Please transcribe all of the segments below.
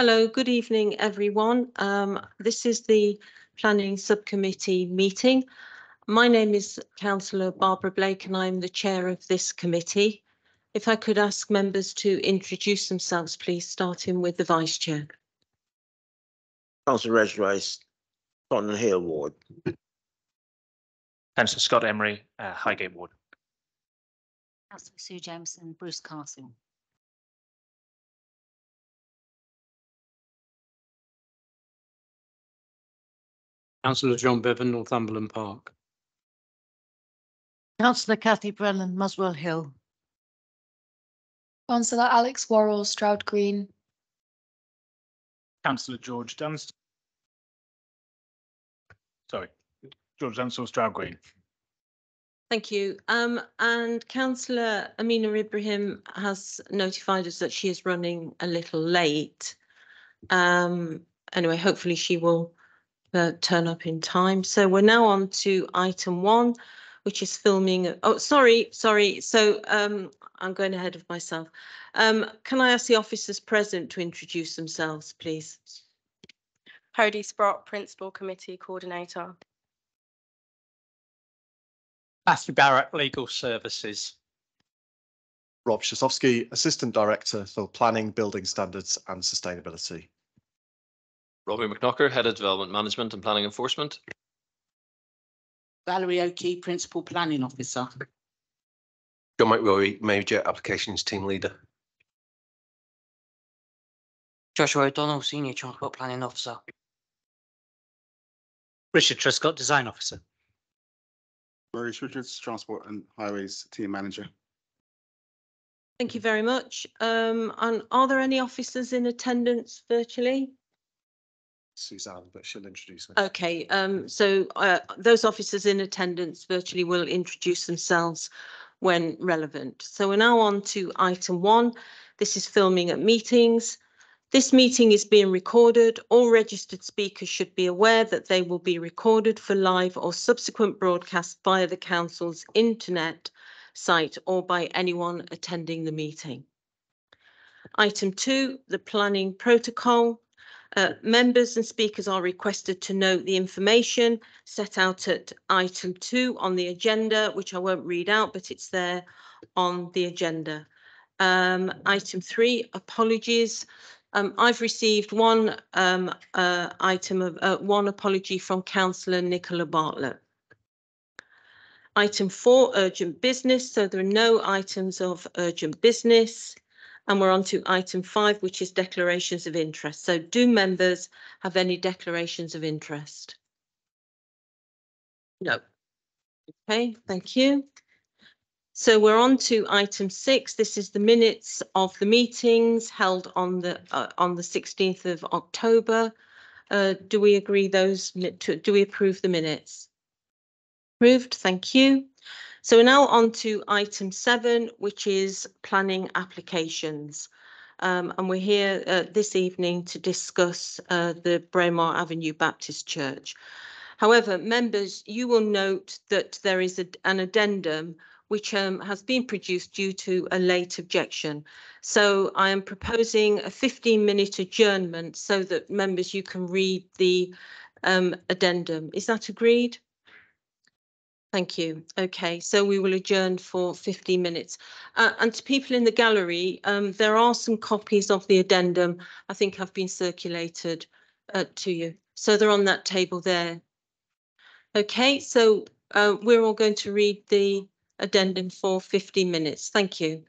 Hello, good evening, everyone. Um, this is the Planning Subcommittee meeting. My name is Councillor Barbara Blake and I'm the chair of this committee. If I could ask members to introduce themselves, please, starting with the vice chair. Councillor Reg Rice, Tottenham Hale Ward. Councillor Scott Emery, uh, Highgate Ward. Councillor Sue Jameson, Bruce Castle. Councillor John Bevan, Northumberland Park. Councillor Kathy Brennan, Muswell Hill. Councillor Alex Worrell, Stroud Green. Councillor George Dunstall. Sorry, George Dunstall, Stroud Green. Thank you. Um, and councillor Amina Ibrahim has notified us that she is running a little late. Um, anyway, hopefully she will uh, turn up in time. So we're now on to item one, which is filming. Oh, sorry, sorry. So um, I'm going ahead of myself. Um, can I ask the officers present to introduce themselves, please? Hodie Sprott, Principal Committee Coordinator. Matthew Barrett, Legal Services. Rob Krzyszowski, Assistant Director for Planning, Building Standards and Sustainability. Robbie McNaugher, Head of Development Management and Planning Enforcement. Valerie Okeiyi, Principal Planning Officer. John McRory, Major Applications Team Leader. Joshua O'Donnell, Senior Transport Planning Officer. Richard Truscott, Design Officer. Maurice Richards, Transport and Highways Team Manager. Thank you very much. Um, and are there any officers in attendance virtually? Suzanne, but she'll introduce me. Okay, um, so uh, those officers in attendance virtually will introduce themselves when relevant. So we're now on to item one. This is filming at meetings. This meeting is being recorded. All registered speakers should be aware that they will be recorded for live or subsequent broadcast via the council's internet site or by anyone attending the meeting. Item two, the planning protocol. Uh, members and speakers are requested to note the information set out at item two on the agenda, which I won't read out, but it's there on the agenda. Um, item three, apologies. Um, I've received one um, uh, item of uh, one apology from Councillor Nicola Bartlett. Item four, urgent business. So there are no items of urgent business. And we're on to item five, which is declarations of interest. So do members have any declarations of interest? No. Okay, thank you. So we're on to item six. This is the minutes of the meetings held on the uh, on the 16th of October. Uh, do we agree those? To, do we approve the minutes? Approved. Thank you. So we're now on to item seven, which is planning applications. Um, and we're here uh, this evening to discuss uh, the Braemar Avenue Baptist Church. However, members, you will note that there is a, an addendum which um, has been produced due to a late objection. So I am proposing a 15 minute adjournment so that members you can read the um, addendum. Is that agreed? Thank you. Okay, so we will adjourn for 15 minutes. Uh, and to people in the gallery, um, there are some copies of the addendum I think have been circulated uh, to you. So they're on that table there. Okay, so uh, we're all going to read the addendum for 15 minutes. Thank you.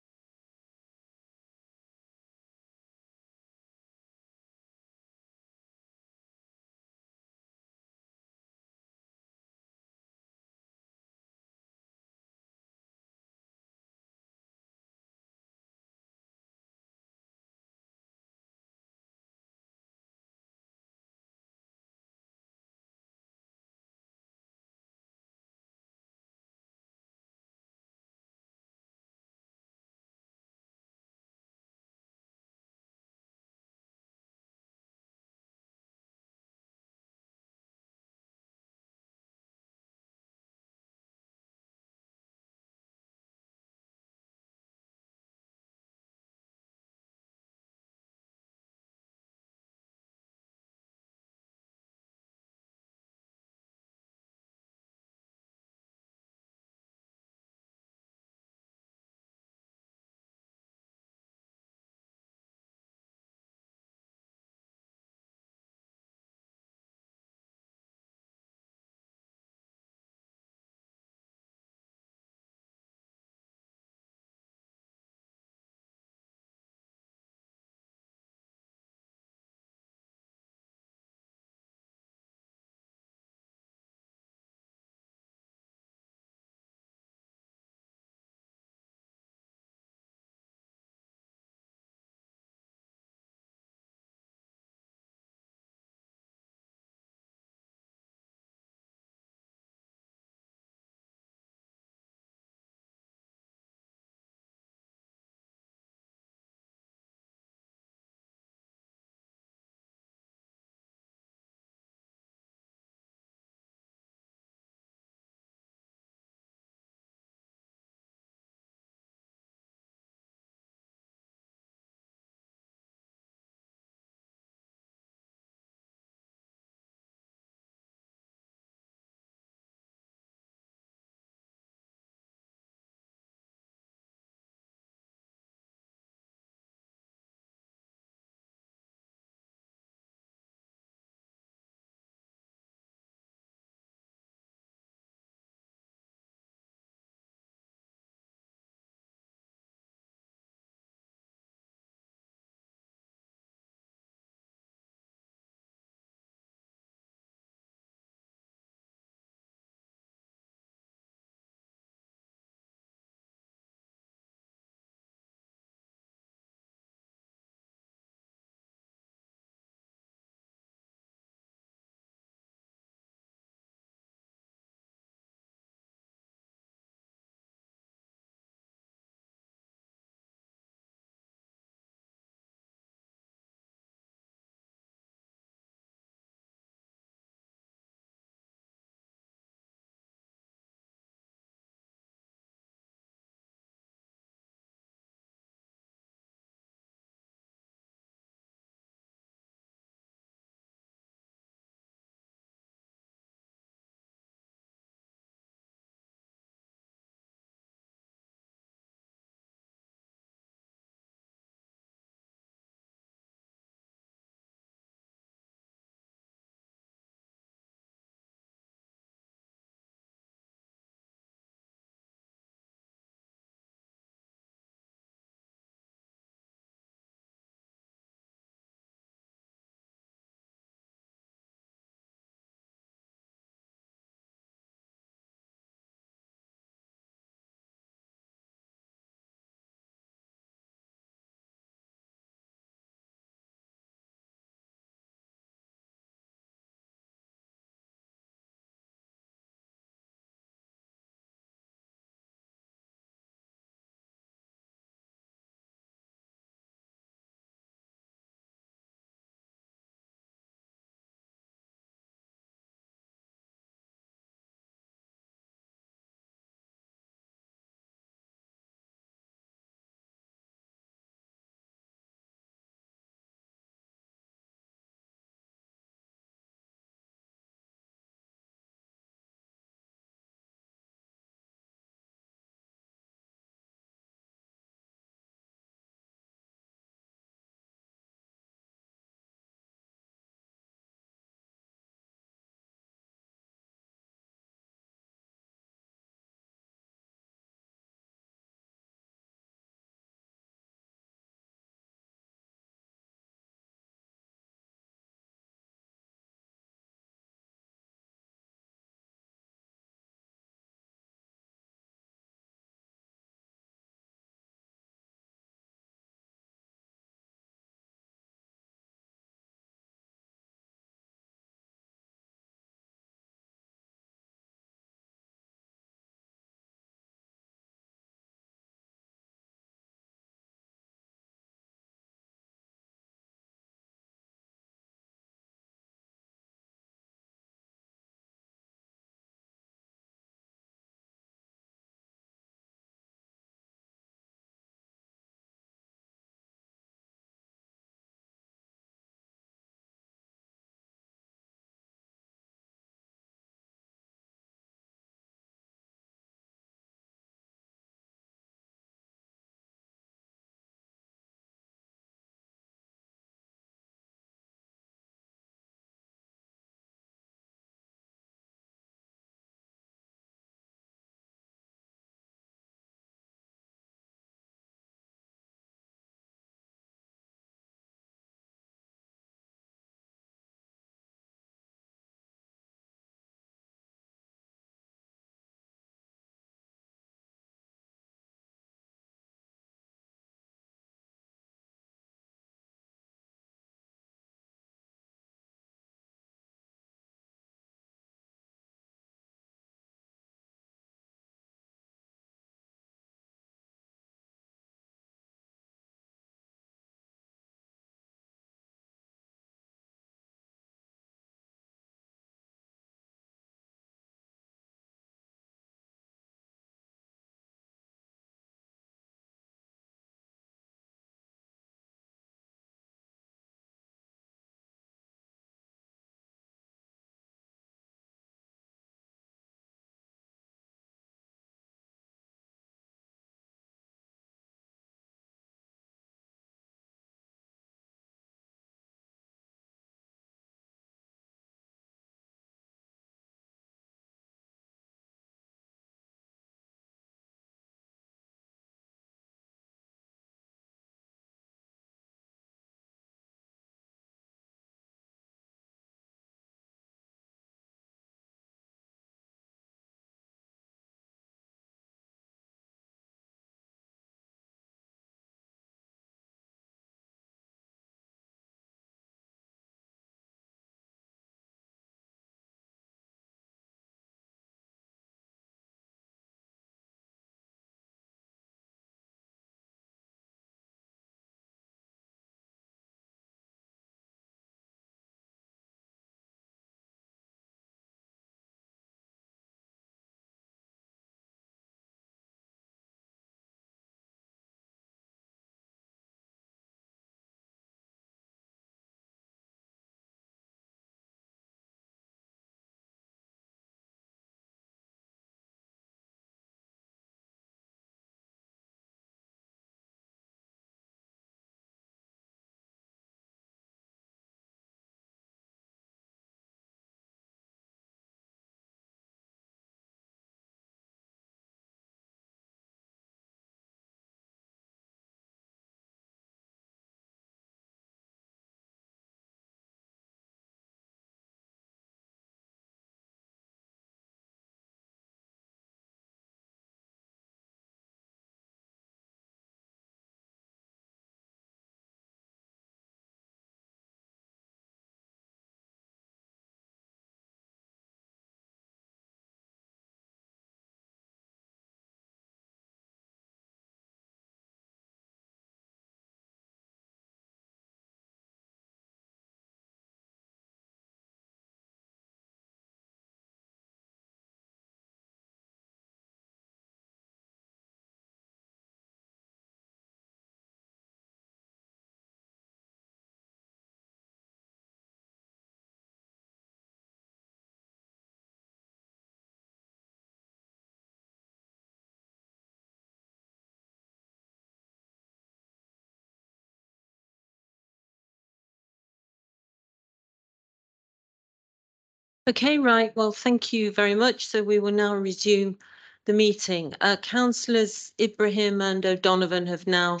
Okay, right. Well, thank you very much. So we will now resume the meeting. Uh, councillors Ibrahim and O'Donovan have now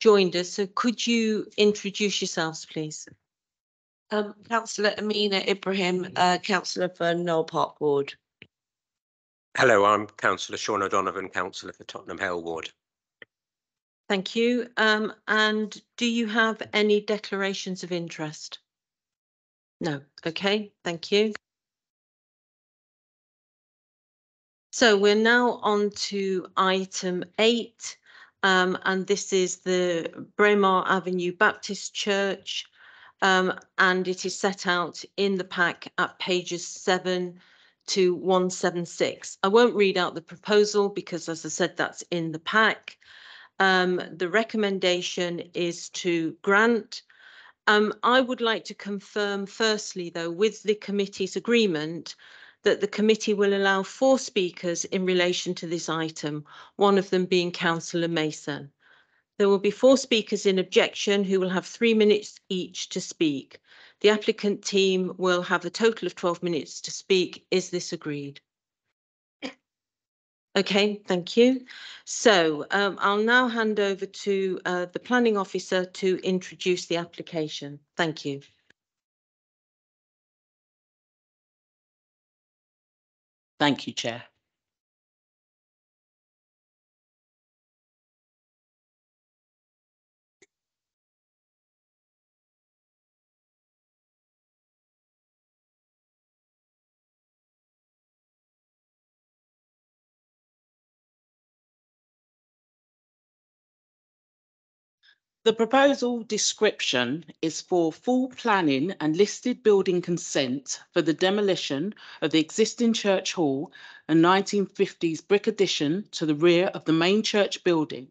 joined us. So could you introduce yourselves, please? Um, councillor Amina Ibrahim, uh, councillor for Noel Park Ward. Hello, I'm councillor Sean O'Donovan, councillor for Tottenham Hale Ward. Thank you. Um, and do you have any declarations of interest? No. Okay, thank you. So we're now on to item eight, um, and this is the Braemar Avenue Baptist Church. Um, and it is set out in the pack at pages seven to one seven six. I won't read out the proposal because as I said, that's in the pack. Um, the recommendation is to grant. Um, I would like to confirm firstly, though, with the committee's agreement that the committee will allow four speakers in relation to this item, one of them being Councillor Mason. There will be four speakers in objection who will have three minutes each to speak. The applicant team will have a total of 12 minutes to speak. Is this agreed? Okay, thank you. So um, I'll now hand over to uh, the planning officer to introduce the application. Thank you. Thank you, Chair. The proposal description is for full planning and listed building consent for the demolition of the existing church hall and 1950s brick addition to the rear of the main church building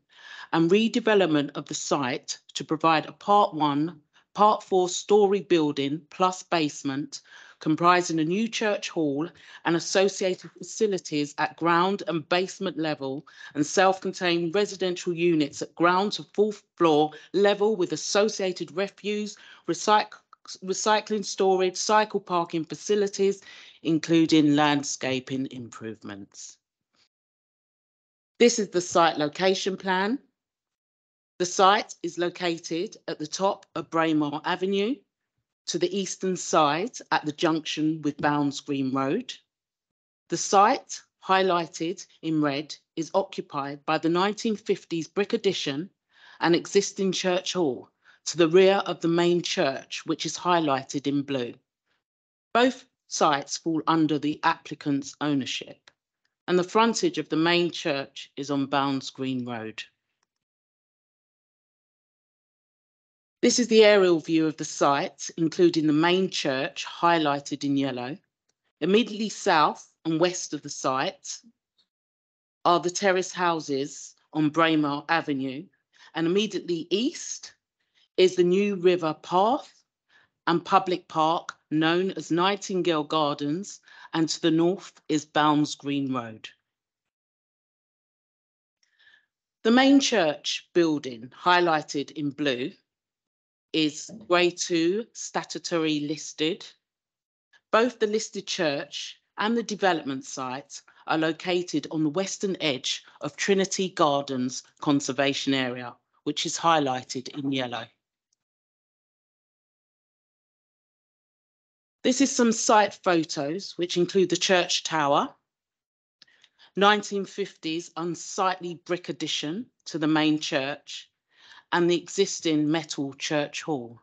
and redevelopment of the site to provide a part one, part four story building plus basement comprising a new church hall and associated facilities at ground and basement level and self-contained residential units at ground to fourth floor level with associated refuse, recyc recycling storage, cycle parking facilities, including landscaping improvements. This is the site location plan. The site is located at the top of Braemar Avenue to the eastern side at the junction with Bounds Green Road. The site, highlighted in red, is occupied by the 1950s brick addition and existing church hall to the rear of the main church, which is highlighted in blue. Both sites fall under the applicant's ownership, and the frontage of the main church is on Bounds Green Road. This is the aerial view of the site, including the main church highlighted in yellow. Immediately south and west of the site are the terrace houses on Braemar Avenue, and immediately east is the New River Path and public park known as Nightingale Gardens, and to the north is Bounds Green Road. The main church building highlighted in blue is Grade 2 statutory listed. Both the listed church and the development site are located on the western edge of Trinity Gardens Conservation Area, which is highlighted in yellow. This is some site photos, which include the church tower, 1950s unsightly brick addition to the main church, and the existing metal church hall.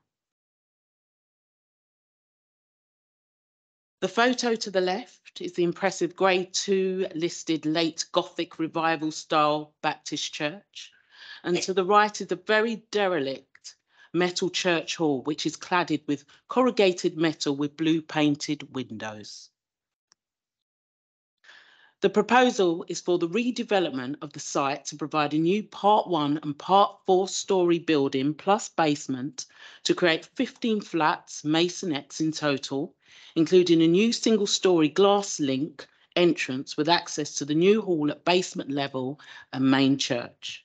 The photo to the left is the impressive Grade 2 listed late Gothic revival style Baptist church. And to the right is the very derelict metal church hall, which is cladded with corrugated metal with blue painted windows. The proposal is for the redevelopment of the site to provide a new part one and part four story building plus basement to create 15 flats, maisonettes in total, including a new single story glass link entrance with access to the new hall at basement level and main church.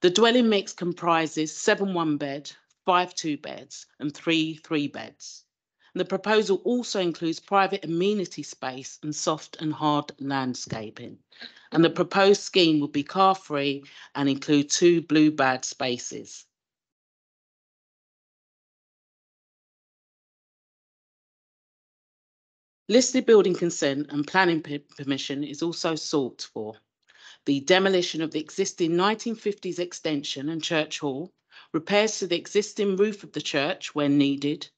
The dwelling mix comprises seven one bed, five two beds and three three beds The proposal also includes private amenity space and soft and hard landscaping. And the proposed scheme will be car-free and include two blue badge spaces. Listed building consent and planning permission is also sought for the demolition of the existing nineteen fifties extension and church hall, repairs to the existing roof of the church when needed,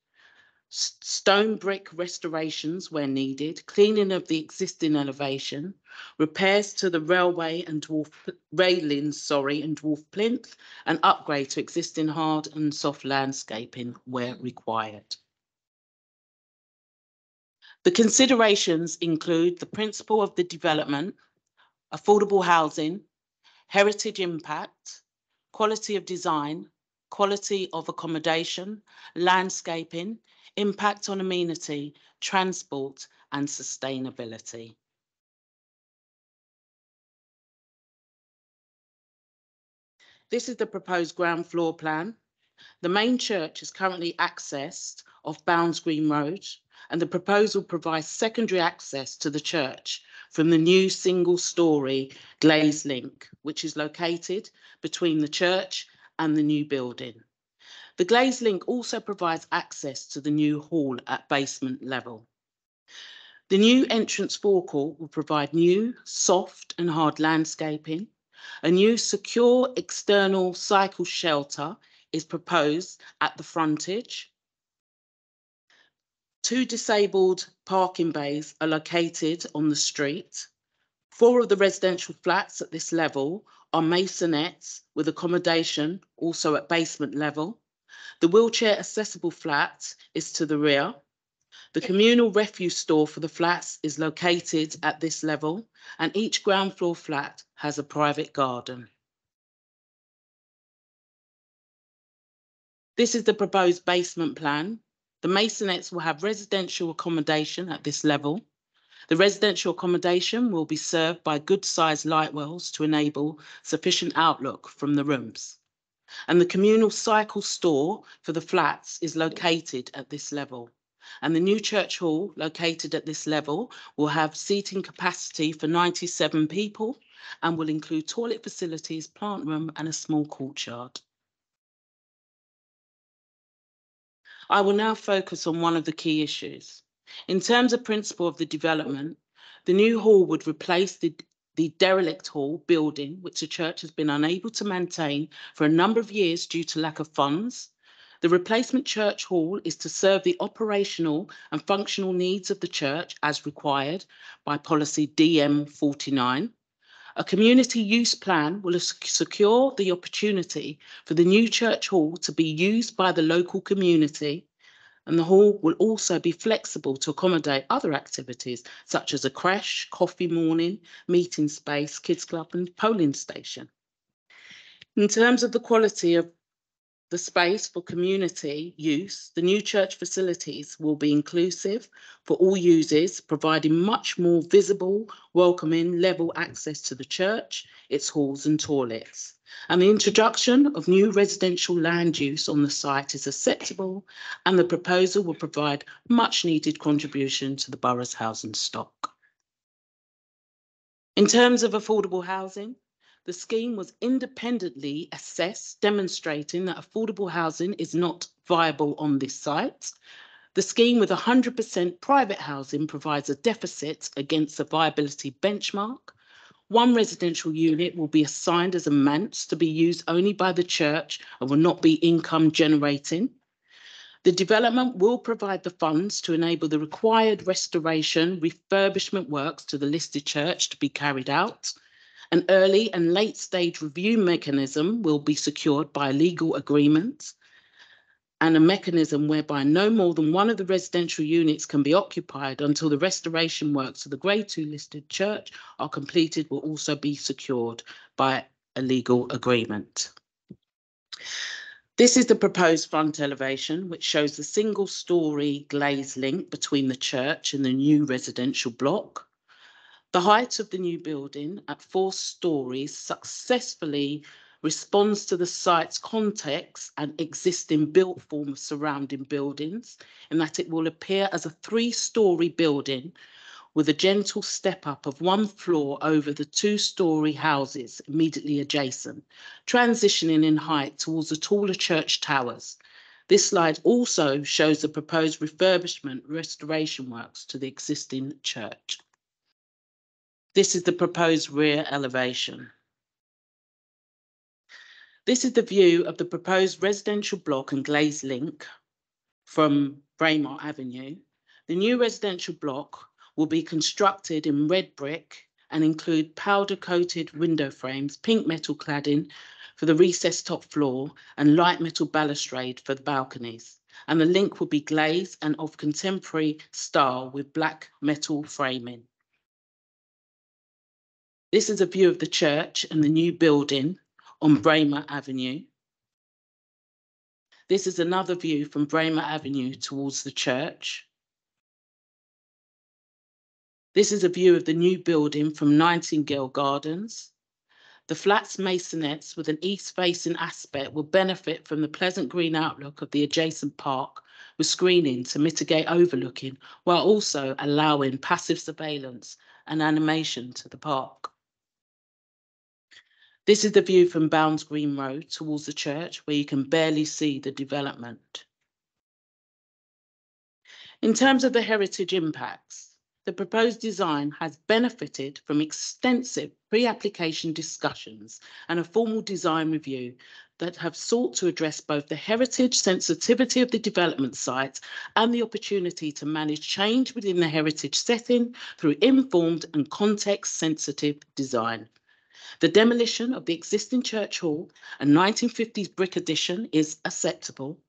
stone brick restorations where needed, cleaning of the existing elevation, repairs to the railway and dwarf railings, sorry, and dwarf plinth, and upgrade to existing hard and soft landscaping where required. The considerations include the principle of the development, affordable housing, heritage impact, quality of design, quality of accommodation, landscaping, impact on amenity, transport and sustainability. This is the proposed ground floor plan. The main church is currently accessed off Bounds Green Road and the proposal provides secondary access to the church from the new single-storey glazed link, which is located between the church and the new building. The glazed link also provides access to the new hall at basement level. The new entrance forecourt will provide new soft and hard landscaping. A new secure external cycle shelter is proposed at the frontage. Two disabled parking bays are located on the street. Four of the residential flats at this level are maisonettes with accommodation also at basement level. The wheelchair accessible flat is to the rear. The communal refuse store for the flats is located at this level and each ground floor flat has a private garden. This is the proposed basement plan. The maisonettes will have residential accommodation at this level. The residential accommodation will be served by good-sized light wells to enable sufficient outlook from the rooms. And the communal cycle store for the flats is located at this level. And the new church hall located at this level will have seating capacity for 97 people and will include toilet facilities, plant room and a small courtyard. I will now focus on one of the key issues. In terms of principle of the development, the new hall would replace the, the derelict hall building, which the church has been unable to maintain for a number of years due to lack of funds. The replacement church hall is to serve the operational and functional needs of the church as required by policy DM 49. A community use plan will secure the opportunity for the new church hall to be used by the local community. And the hall will also be flexible to accommodate other activities such as a crèche, coffee morning, meeting space, kids club and polling station. In terms of the quality of the space for community use, the new church facilities will be inclusive for all users, providing much more visible, welcoming, level access to the church, its halls and toilets. And the introduction of new residential land use on the site is acceptable and the proposal will provide much needed contribution to the borough's housing stock. In terms of affordable housing, the scheme was independently assessed, demonstrating that affordable housing is not viable on this site. The scheme with 100% private housing provides a deficit against the viability benchmark. One residential unit will be assigned as a manse to be used only by the church and will not be income generating. The development will provide the funds to enable the required restoration refurbishment works to the listed church to be carried out. An early and late stage review mechanism will be secured by legal agreement and a mechanism whereby no more than one of the residential units can be occupied until the restoration works of the Grade 2 listed church are completed will also be secured by a legal agreement. This is the proposed front elevation, which shows the single story glazed link between the church and the new residential block. The height of the new building at four stories successfully responds to the site's context and existing built form of surrounding buildings, in that it will appear as a three-storey building with a gentle step up of one floor over the two-storey houses immediately adjacent, transitioning in height towards the taller church towers. This slide also shows the proposed refurbishment restoration works to the existing church. This is the proposed rear elevation. This is the view of the proposed residential block and glazed link from Braemar Avenue. The new residential block will be constructed in red brick and include powder coated window frames, pink metal cladding for the recessed top floor and light metal balustrade for the balconies. And the link will be glazed and of contemporary style with black metal framing. This is a view of the church and the new building on Braemar Avenue. This is another view from Braemar Avenue towards the church. This is a view of the new building from Nightingale Gardens. The flats maisonettes with an east-facing aspect will benefit from the pleasant green outlook of the adjacent park with screening to mitigate overlooking while also allowing passive surveillance and animation to the park. This is the view from Bounds Green Road towards the church where you can barely see the development. In terms of the heritage impacts, the proposed design has benefited from extensive pre-application discussions and a formal design review that have sought to address both the heritage sensitivity of the development site and the opportunity to manage change within the heritage setting through informed and context-sensitive design. The demolition of the existing church hall and 1950s brick addition is acceptable.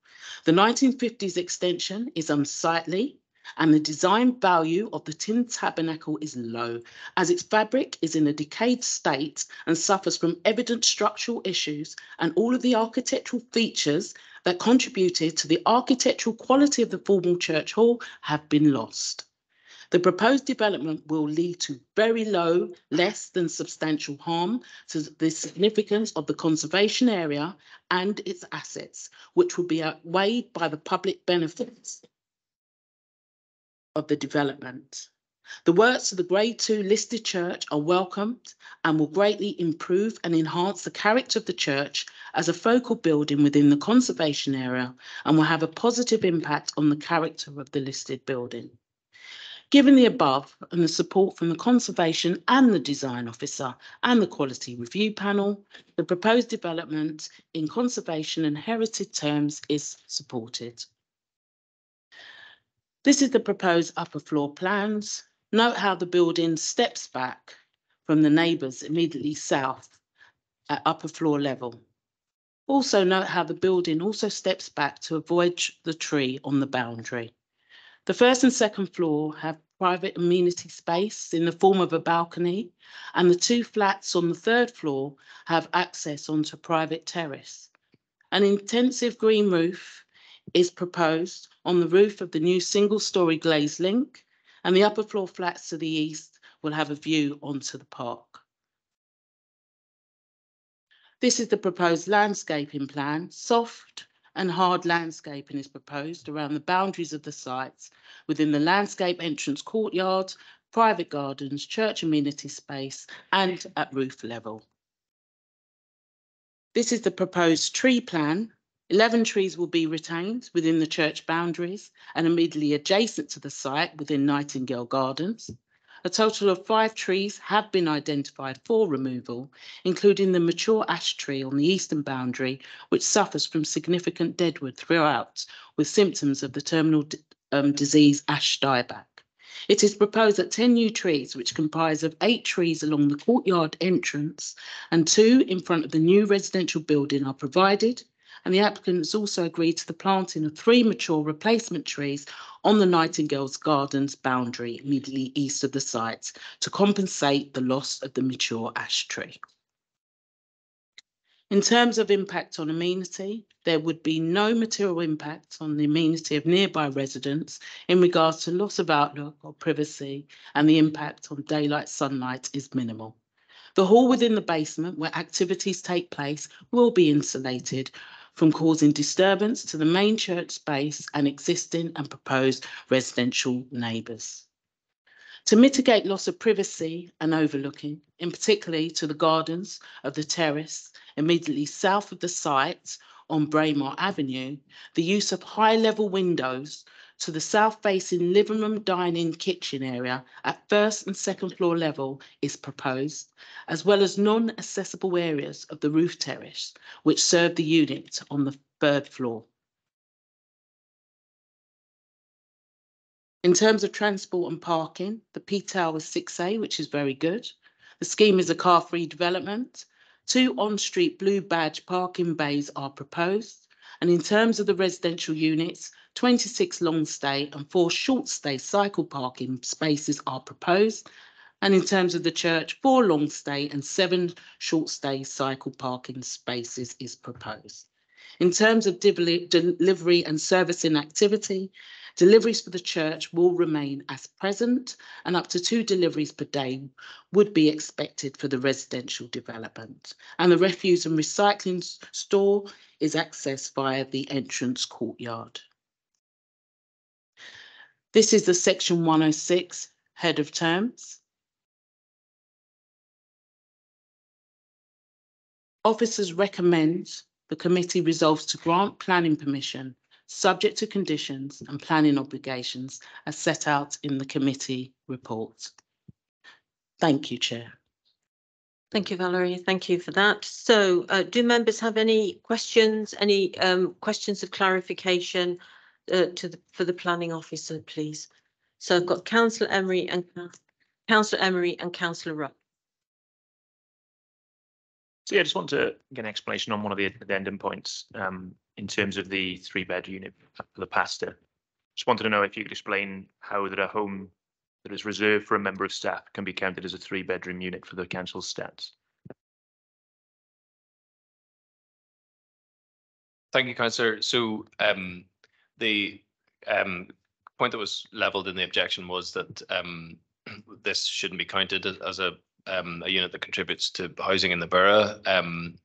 The 1950s extension is unsightly and the design value of the tin tabernacle is low as its fabric is in a decayed state and suffers from evident structural issues and all of the architectural features that contributed to the architectural quality of the formal church hall have been lost. The proposed development will lead to very low, less than substantial harm to the significance of the conservation area and its assets, which will be outweighed by the public benefits of the development. The works of the Grade 2 listed church are welcomed and will greatly improve and enhance the character of the church as a focal building within the conservation area and will have a positive impact on the character of the listed building. Given the above and the support from the Conservation and the Design Officer and the Quality Review Panel, the proposed development in conservation and heritage terms is supported. This is the proposed upper floor plans. Note how the building steps back from the neighbours immediately south at upper floor level. Also note how the building also steps back to avoid the tree on the boundary. The first and second floor have private amenity space in the form of a balcony and the two flats on the third floor have access onto private terrace. An intensive green roof is proposed on the roof of the new single-storey glazed link, and the upper floor flats to the east will have a view onto the park. This is the proposed landscaping plan. Soft and hard landscaping is proposed around the boundaries of the sites within the landscape entrance courtyard, private gardens, church amenity space, and at roof level. This is the proposed tree plan 11 trees will be retained within the church boundaries and immediately adjacent to the site within Nightingale Gardens. A total of five trees have been identified for removal, including the mature ash tree on the eastern boundary, which suffers from significant deadwood throughout, with symptoms of the terminal um, disease ash dieback. It is proposed that 10 new trees, which comprise of eight trees along the courtyard entrance and two in front of the new residential building are provided, and the applicant has also agreed to the planting of three mature replacement trees on the Nightingale's Gardens boundary immediately east of the site to compensate the loss of the mature ash tree. In terms of impact on amenity, there would be no material impact on the amenity of nearby residents in regards to loss of outlook or privacy, and the impact on daylight sunlight is minimal. The hall within the basement where activities take place will be insulated from causing disturbance to the main church space and existing and proposed residential neighbours. To mitigate loss of privacy and overlooking, in particularly to the gardens of the terrace immediately south of the site on Braemar Avenue, the use of high-level windows to the south-facing living room, dining, kitchen area at first and second floor level is proposed, as well as non-accessible areas of the roof terrace which serve the unit on the third floor. In terms of transport and parking, the PTAL is six A, which is very good. The scheme is a car-free development. Two on-street blue badge parking bays are proposed. And in terms of the residential units, twenty-six long stay and four short stay cycle parking spaces are proposed. And in terms of the church, four long stay and seven short stay cycle parking spaces is proposed. In terms of deli- delivery and servicing activity, deliveries for the church will remain as present and up to two deliveries per day would be expected for the residential development. And the refuse and recycling store is accessed via the entrance courtyard. This is the section one oh six head of terms. Officers recommend the committee resolves to grant planning permission subject to conditions and planning obligations as set out in the committee report. Thank you, Chair. Thank you, Valerie. Thank you for that. So uh, do members have any questions, any um, questions of clarification uh, to the, for the planning officer, please? So I've got councillor Emery and councillor Emery and councillor Rupp. So yeah, I just want to get an explanation on one of the addendum points um, in terms of the three bed unit for the pastor. Just wanted to know if you could explain how that a home that is reserved for a member of staff can be counted as a three bedroom unit for the council's stats. Thank you, councillor. So um, the um, point that was levelled in the objection was that um, this shouldn't be counted as- a um, a unit that contributes to housing in the borough. Um,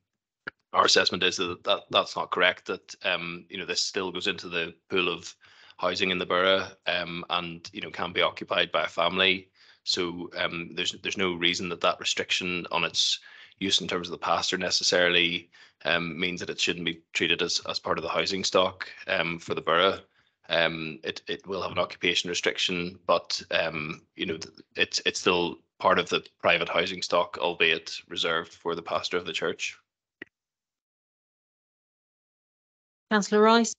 our assessment is that, that that's not correct. That um, you know this still goes into the pool of housing in the borough um, and you know can be occupied by a family. So there's there's no reason that that restriction on its use in terms of the pastor necessarily um, means that it shouldn't be treated as, as part of the housing stock um, for the borough. Um, it, it will have an occupation restriction, but um, you know, it's, it's still part of the private housing stock, albeit reserved for the pastor of the church. Councillor Rice?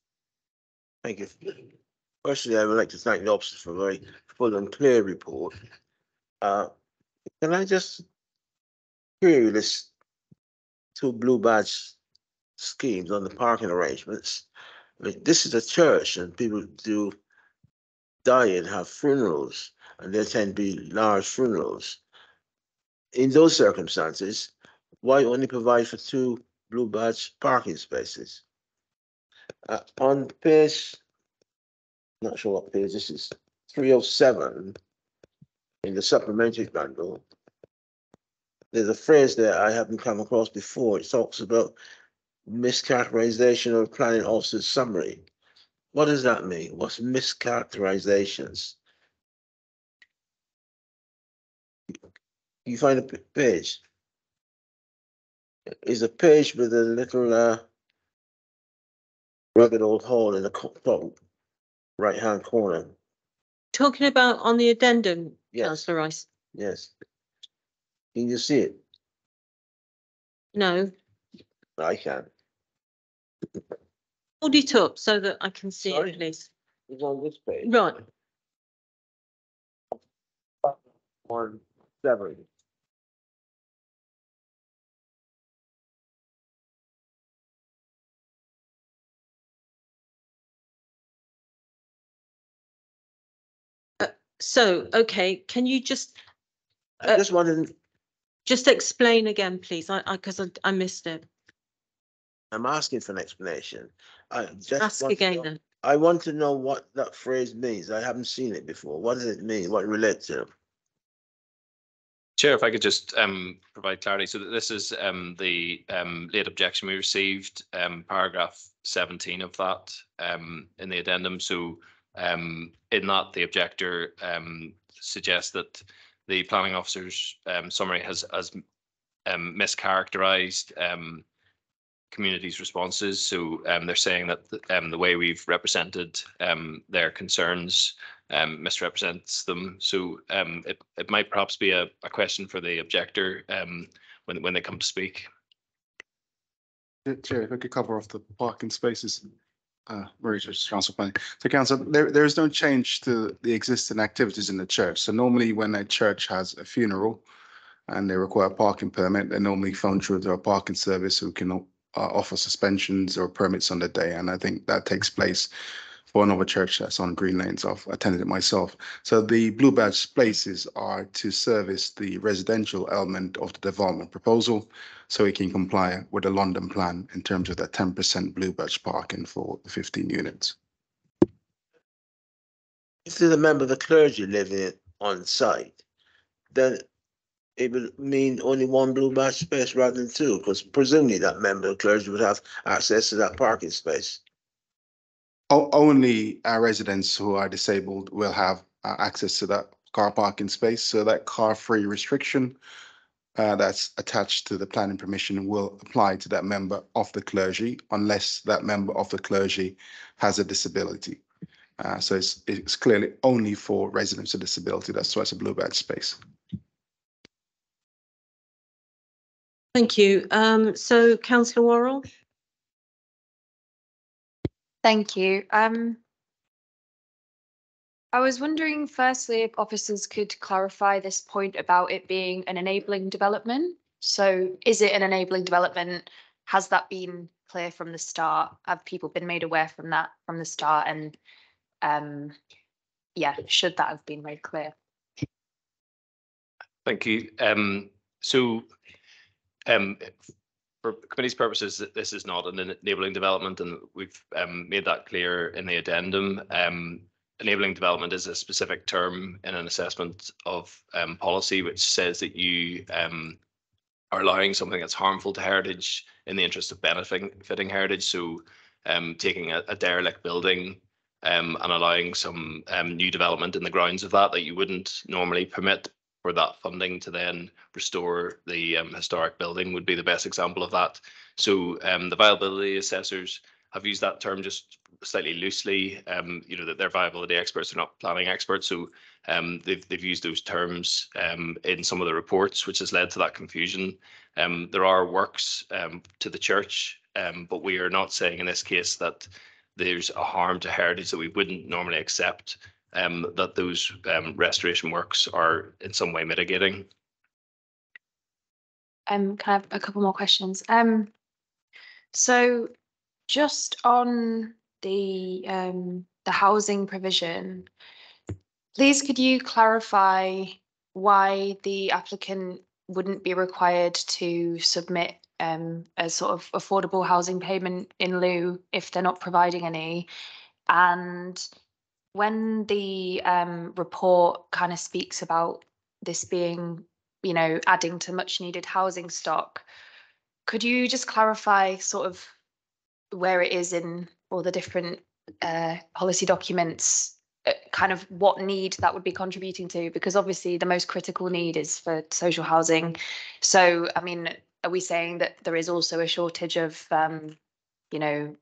Thank you. Firstly, I would like to thank the officers for a very full and clear report. Uh, can I just query this two blue badge schemes on the parking arrangements? I mean, this is a church and people do die and have funerals, and there tend to be large funerals. In those circumstances, why only provide for two blue badge parking spaces? Uh, on page, not sure what page this is, three oh seven in the supplementary bundle. There's a phrase there I haven't come across before. It talks about mischaracterization of planning officer's summary. What does that mean? What's mischaracterizations? You find a page? Is a page with a little uh rugged old hole in the top right-hand corner. Talking about on the addendum, Yes, councillor Rice? yes. Can you see it? No, I can. hold it up so that I can see Sorry? it, please. It's on this page. Right, One, seven. so, okay, can you just, I Uh, just wanted, just explain again, please? I, I, because I, I missed it. I'm asking for an explanation. I just. Ask want to again know- then. I want to know what that phrase means. I haven't seen it before. What does it mean? What it relates to? Chair, if I could just um provide clarity. So that this is um the um late objection we received, um paragraph seventeen of that um in the addendum. So um in that, the objector um suggests that the planning officer's um summary has has um mischaracterized um community's responses. So um they're saying that the- um the way we've represented um their concerns misrepresents them. So it, it might perhaps be a, a question for the objector when, when they come to speak. Chair, if I could cover off the parking spaces. Uh, Church Council Planning. So council, there, there is no change to the existing activities in the church. So normally when a church has a funeral and they require a parking permit, they normally phone through to a parking service who can uh, offer suspensions or permits on the day. And I think that takes place for another church that's on Green Lanes. I've attended it myself. So the blue badge places are to service the residential element of the development proposal. So it can comply with the London plan in terms of that ten percent blue badge parking for the fifteen units. If there's a member of the clergy living on site, then it would mean only one blue badge space rather than two, because presumably that member of the clergy would have access to that parking space. Only our residents who are disabled will have uh, access to that car parking space. So that car-free restriction uh, that's attached to the planning permission will apply to that member of the clergy unless that member of the clergy has a disability. Uh, so it's, it's clearly only for residents with disability. That's why it's a blue badge space. Thank you. Um, so councillor Worrell? Thank you. Um, I was wondering firstly if officers could clarify this point about it being an enabling development. So is it an enabling development? Has that been clear from the start? Have people been made aware from that from the start? And um, yeah, should that have been made clear? Thank you. Um, so um, for committee's purposes, th- this is not an enabling development and we've um, made that clear in the addendum. Um, enabling development is a specific term in an assessment of um, policy which says that you um, are allowing something that's harmful to heritage in the interest of benefiting fitting heritage. So um, taking a, a derelict building um, and allowing some new development in the grounds of that that you wouldn't normally permit for that funding to then restore the um, historic building would be the best example of that. So um, the viability assessors have used that term just slightly loosely. Um, you know that they're viability experts, they're not planning experts. So um, they've they've used those terms um, in some of the reports, which has led to that confusion. Um, there are works to the church, but we are not saying in this case that there's a harm to heritage that we wouldn't normally accept um, that those um, restoration works are in some way mitigating. Um, can I have a couple more questions? Um, so just on the um the housing provision, please could you clarify why the applicant wouldn't be required to submit um a sort of affordable housing payment in lieu if they're not providing any? And when the um report kind of speaks about this being you know, adding to much needed housing stock. Could you just clarify sort of where it is in all the different uh, policy documents, uh, kind of what need that would be contributing to? Because obviously the most critical need is for social housing. So, I mean, are we saying that there is also a shortage of, um, you know,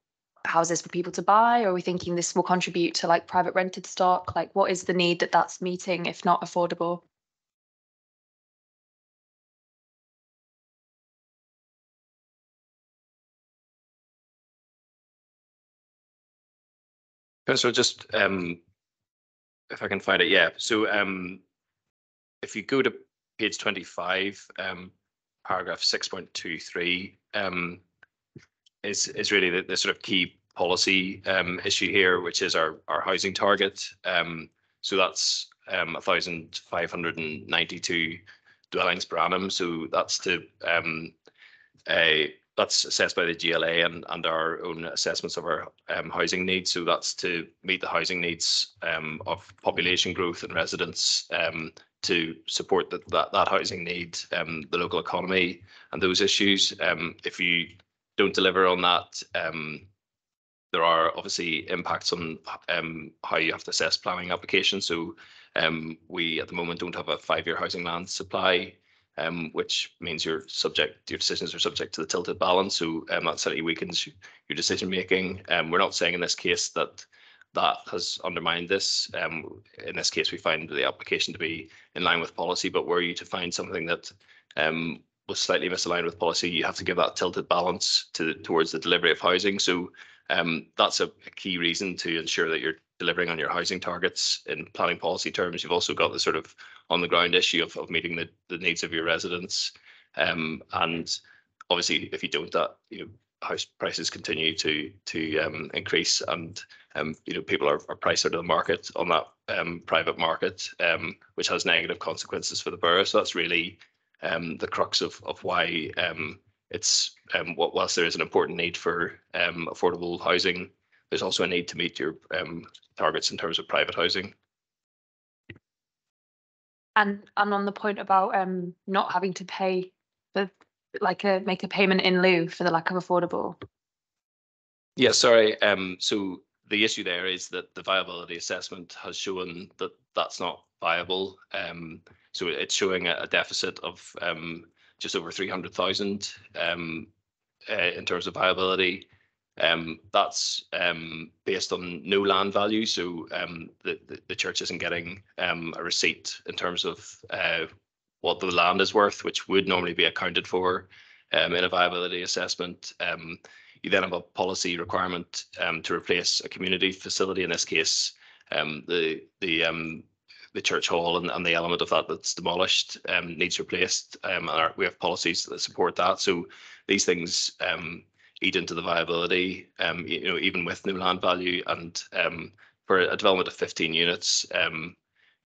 houses for people to buy? Or are we thinking this will contribute to like private rented stock? Like, what is the need that that's meeting if not affordable? So just um, if I can find it, yeah. So um, if you go to page 25, um, paragraph 6.23, is is really the, the sort of key policy um, issue here, which is our our housing target. Um, so that's um, a thousand five hundred and ninety-two dwellings per annum. So that's to um, a that's assessed by the GLA and, and our own assessments of our um, housing needs. So that's to meet the housing needs um, of population growth and residents um, to support that, that, that housing need, um, the local economy and those issues. Um, if you don't deliver on that, um, there are obviously impacts on um, how you have to assess planning applications. So um, we at the moment don't have a five-year housing land supply um, which means you're subject, your decisions are subject to the tilted balance. So um, that certainly weakens your decision making. Um, we're not saying in this case that that has undermined this. Um, in this case, we find the application to be in line with policy, but were you to find something that was slightly misaligned with policy, you have to give that tilted balance to towards the delivery of housing. So um, that's a, key reason to ensure that you're delivering on your housing targets in planning policy terms. You've also got the sort of on the ground issue of, of meeting the, the needs of your residents. Um, and obviously, if you don't, that you know house prices continue to to um, increase, and um, you know people are, are priced out of the market on that um, private market, um, which has negative consequences for the borough. So that's really um, the crux of of why um, it's um, whilst there is an important need for um, affordable housing, there's also a need to meet your um, targets in terms of private housing. And and on the point about um not having to pay the like a make a payment in lieu for the lack of affordable. Yeah, sorry. Um, so the issue there is that the viability assessment has shown that that's not viable. Um, so it's showing a, deficit of um, just over 300,000 um, uh, in terms of viability. Um, that's um, based on no land value, so um, the, the, the church isn't getting um, a receipt in terms of uh, what the land is worth, which would normally be accounted for in a viability assessment. You then have a policy requirement um, to replace a community facility. In this case, um, the the um, the church hall and, and the element of that that's demolished um, needs replaced. Um, and our, we have policies that support that. So these things um, eat into the viability, um, you know, even with new land value. And um, for a development of 15 units, um,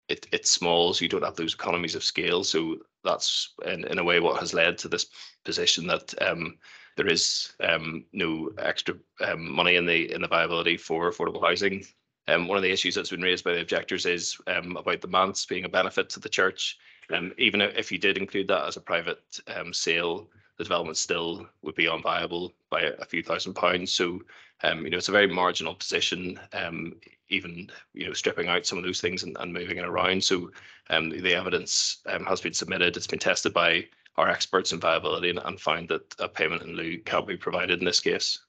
it, it's small, so you don't have those economies of scale. So that's in, in a way what has led to this position that um, there is um, no extra um, money in the in the viability for affordable housing. Um, one of the issues that's been raised by the objectors is um, about the manse being a benefit to the church. Um, even if you did include that as a private um, sale, the development still would be unviable by a, few thousand pounds. So, um, you know, it's a very marginal position, um, even, you know, stripping out some of those things and, and moving it around. So um, the evidence um, has been submitted, it's been tested by our experts in viability and, and found that a payment in lieu can't be provided in this case.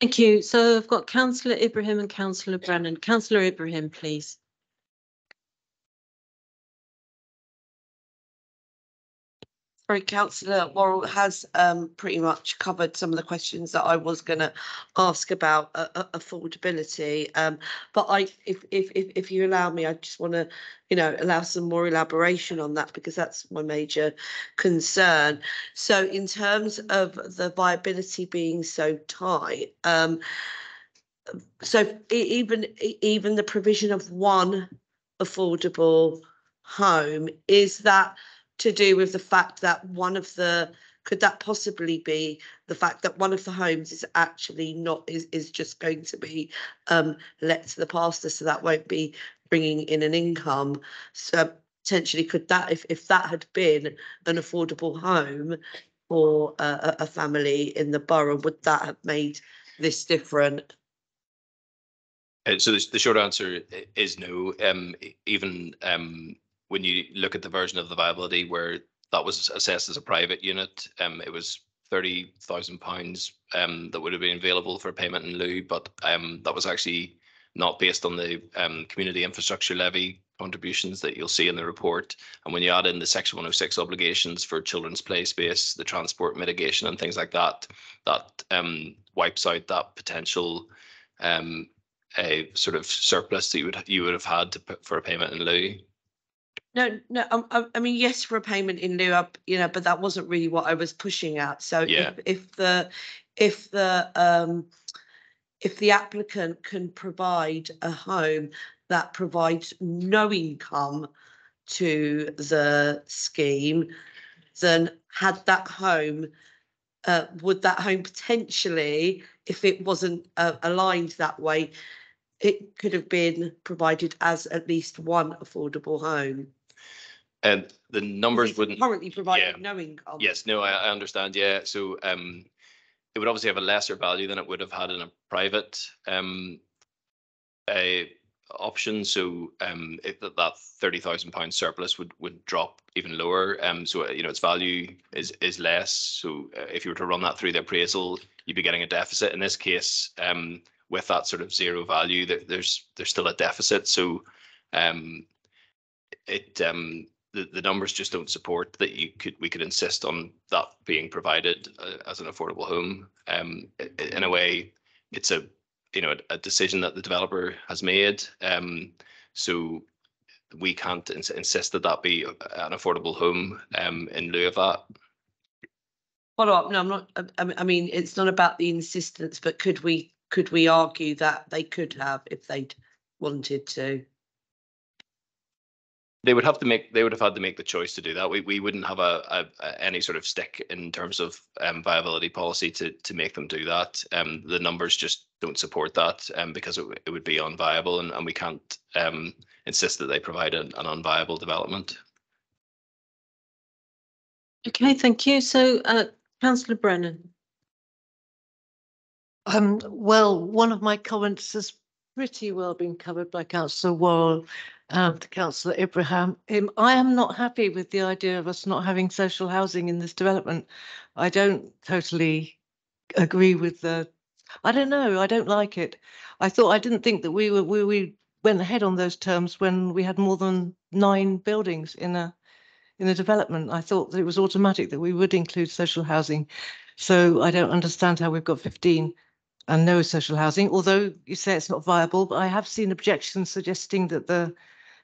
Thank you. So I've got councillor Ibrahim and councillor Brennan. Councillor Ibrahim, please. Sorry, councillor Worrell has um pretty much covered some of the questions that I was gonna ask about uh, uh, affordability. Um, but I, if if if you allow me, I just want to, you know, allow some more elaboration on that because that's my major concern. So in terms of the viability being so tight, um, so even even the provision of one affordable home is that to do with the fact that one of the could that possibly be the fact that one of the homes is actually not is is just going to be um let to the pastor so that won't be bringing in an income so potentially could that if if that had been an affordable home for a, a family in the borough would that have made this different Uh, so the, the short answer is no. Um, even um, when you look at the version of the viability where that was assessed as a private unit, um, it was thirty thousand pounds um, that would have been available for a payment in lieu, but um, that was actually not based on the um, community infrastructure levy contributions that you'll see in the report. And when you add in the section 106 obligations for children's play space, the transport mitigation and things like that, that um, wipes out that potential um, a sort of surplus that you would you would have had to put for a payment in lieu. No, no, um, I, I mean, yes, for a payment in lieu, up, you know, but that wasn't really what I was pushing at. So Yeah. if, if the, if the, um, if the applicant can provide a home that provides no income to the scheme, then had that home, uh, would that home potentially, if it wasn't uh, aligned that way, it could have been provided as at least one affordable home. And the numbers It's wouldn't. Currently provided no income. Yes, no, I, I understand, yeah, so, um, it would obviously have a lesser value than it would have had in a private, um, a option, so, um, if that, that thirty thousand pound surplus would, would drop even lower, um, so, uh, you know, its value is, is less, so uh, if you were to run that through the appraisal, you'd be getting a deficit, in this case, um, with that sort of zero value, there, there's, there's still a deficit, so, um, it, um, the, the numbers just don't support that you could, we could insist on that being provided uh, as an affordable home. Um, in a way, it's a, you know, a decision that the developer has made. Um, so we can't ins- insist that that be an affordable home, um, in lieu of that. Follow up, no, I'm not, I- I mean, it's not about the insistence, but could we, could we argue that they could have if they'd wanted to? They would have to make, they would have had to make the choice to do that. We, we wouldn't have a, a, a- any sort of stick in terms of um, viability policy to, to make them do that. Um, the numbers just don't support that um, because it, it would be unviable and, and we can't um, insist that they provide an, an unviable development. Okay, thank you. So, uh, councillor Brennan. Um, well, one of my comments has pretty well been covered by councillor Worrell and councillor Ibrahim. Um, I am not happy with the idea of us not having social housing in this development. I don't totally agree with the, I don't know, I don't like it. I thought, I didn't think that we were, we, we went ahead on those terms when we had more than nine buildings in a, in a development. I thought that it was automatic that we would include social housing. So I don't understand how we've got fifteen and no social housing, although you say it's not viable, but I have seen objections suggesting that the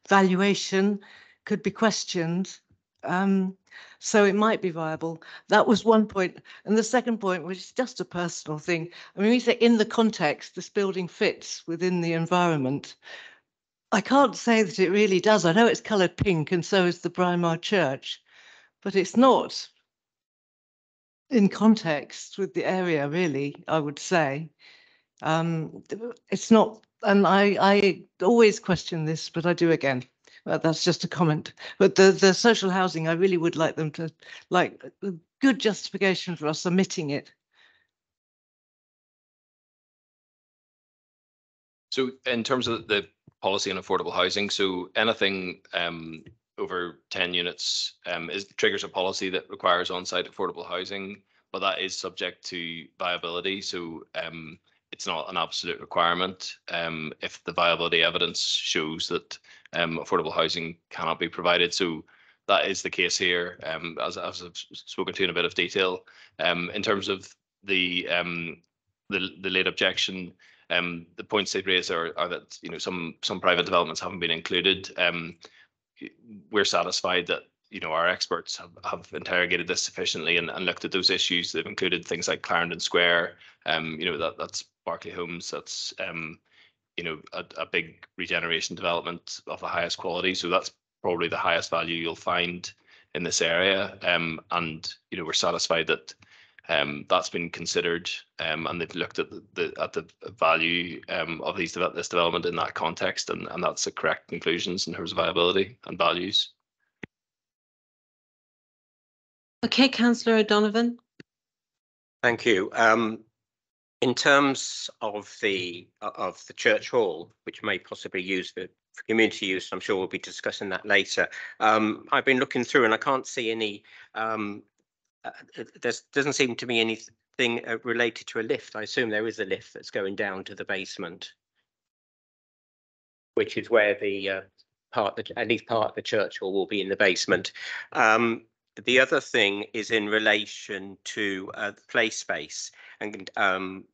valuation could be questioned. Um, so it might be viable. That was one point. And the second point, which is just a personal thing. I mean, we say in the context, this building fits within the environment. I can't say that it really does. I know it's coloured pink and so is the Braemar Church, but it's not in context with the area, really, I would say. Um, it's not, and I, I always question this, but I do again. But that's just a comment. But the, the social housing, I really would like them to, like, good justification for us omitting it. So in terms of the policy on affordable housing, so anything um over ten units um is triggers a policy that requires on-site affordable housing, but that is subject to viability, so um it's not an absolute requirement. Um if the viability evidence shows that um affordable housing cannot be provided, so that is the case here, um as as I've spoken to in a bit of detail. Um in terms of the um the the late objection, um, the points they've raised are, are that, you know, some, some private developments haven't been included. We're satisfied that, you know, our experts have, have interrogated this sufficiently and, and looked at those issues. They've included things like Clarendon Square, um, you know, that, that's Berkeley Homes, that's, um, you know, a, a big regeneration development of the highest quality. So that's probably the highest value you'll find in this area. Um, and, you know, we're satisfied that um, that's been considered, um, and they've looked at the, the at the value um, of these this development in that context, and, and that's the correct conclusions in terms of viability and values. Okay, councillor O'Donovan. Thank you. Um, in terms of the, of the church hall, which may possibly use for, for community use, I'm sure we'll be discussing that later. Um, I've been looking through and I can't see any, um, uh, there doesn't seem to be anything uh, related to a lift. I assume there is a lift that's going down to the basement. Which is where the uh, part, that at least part of the church hall will be in the basement. Um, the other thing is in relation to uh, play space and um,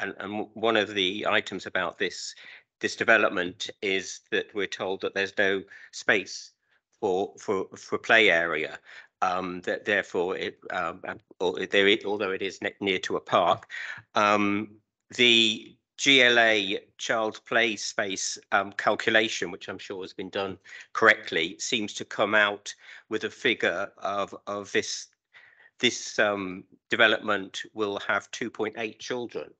and, and one of the items about this this development is that we're told that there's no space for for for play area. Um, that therefore it um, or there although it is ne- near to a park, um, the GLA child play space um, calculation, which I'm sure has been done correctly, seems to come out with a figure of of this this um, development will have 2.8 children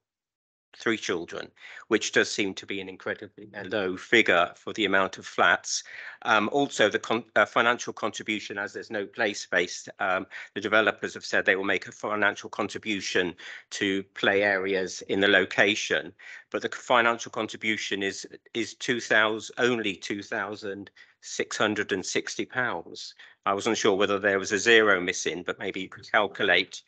three children, which does seem to be an incredibly low figure for the amount of flats. Um, also, the con uh, financial contribution, as there's no play space, um, the developers have said they will make a financial contribution to play areas in the location, but the financial contribution is is two thousand only two thousand six hundred and sixty pounds. I wasn't sure whether there was a zero missing, but maybe you could calculate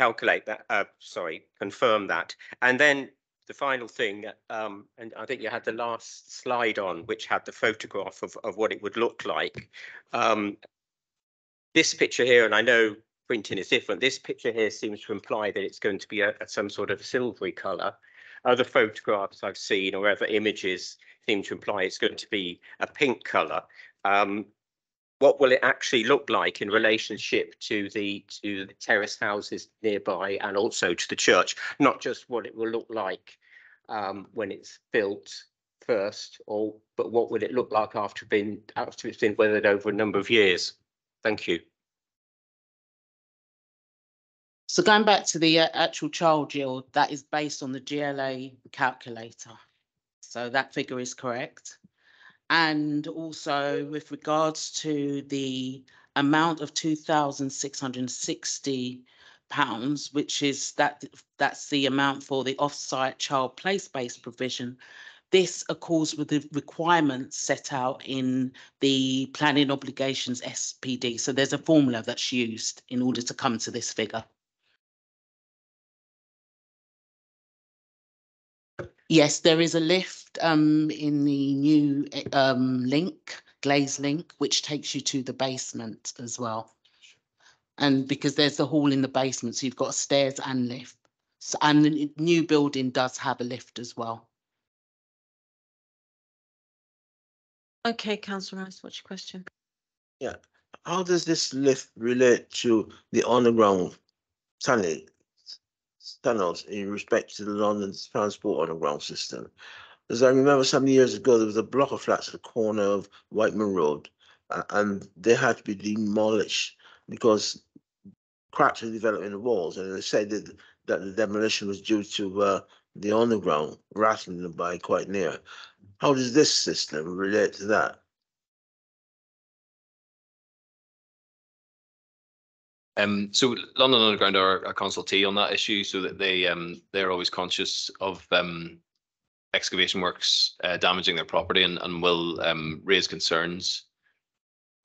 calculate that, uh, sorry, confirm that. And then the final thing, um, and I think you had the last slide on, which had the photograph of, of what it would look like. Um, this picture here, and I know printing is different, this picture here seems to imply that it's going to be a, a some sort of silvery colour. Other photographs I've seen or other images seem to imply it's going to be a pink colour. Um, what will it actually look like in relationship to the to the terrace houses nearby and also to the church not just what it will look like um, when it's built first or but what would it look like after been after it's been weathered over a number of years thank you So going back to the uh, actual child yield, that is based on the GLA calculator. So that figure is correct. And also with regards to the amount of two thousand six hundred sixty pounds, which is that that's the amount for the off-site child play space provision. This accords with the requirements set out in the planning obligations SPD. So there's a formula that's used in order to come to this figure. Yes, there is a lift um, in the new um, link, glaze link, which takes you to the basement as well. And because there's the hall in the basement, so you've got stairs and lift. So, and the new building does have a lift as well. Okay, councillor Rice, what's your question? Yeah, how does this lift relate to the underground tunnel tunnels in respect to the London Transport Underground system. As I remember some years ago, there was a block of flats at the corner of Whiteman Road, uh, and they had to be demolished because cracks were developed in the walls, and they said that, that the demolition was due to uh, the underground rattling by quite near. How does this system relate to that? Um, so London Underground are a consultee on that issue, so that they um, they're always conscious of um, excavation works uh, damaging their property and, and will um, raise concerns.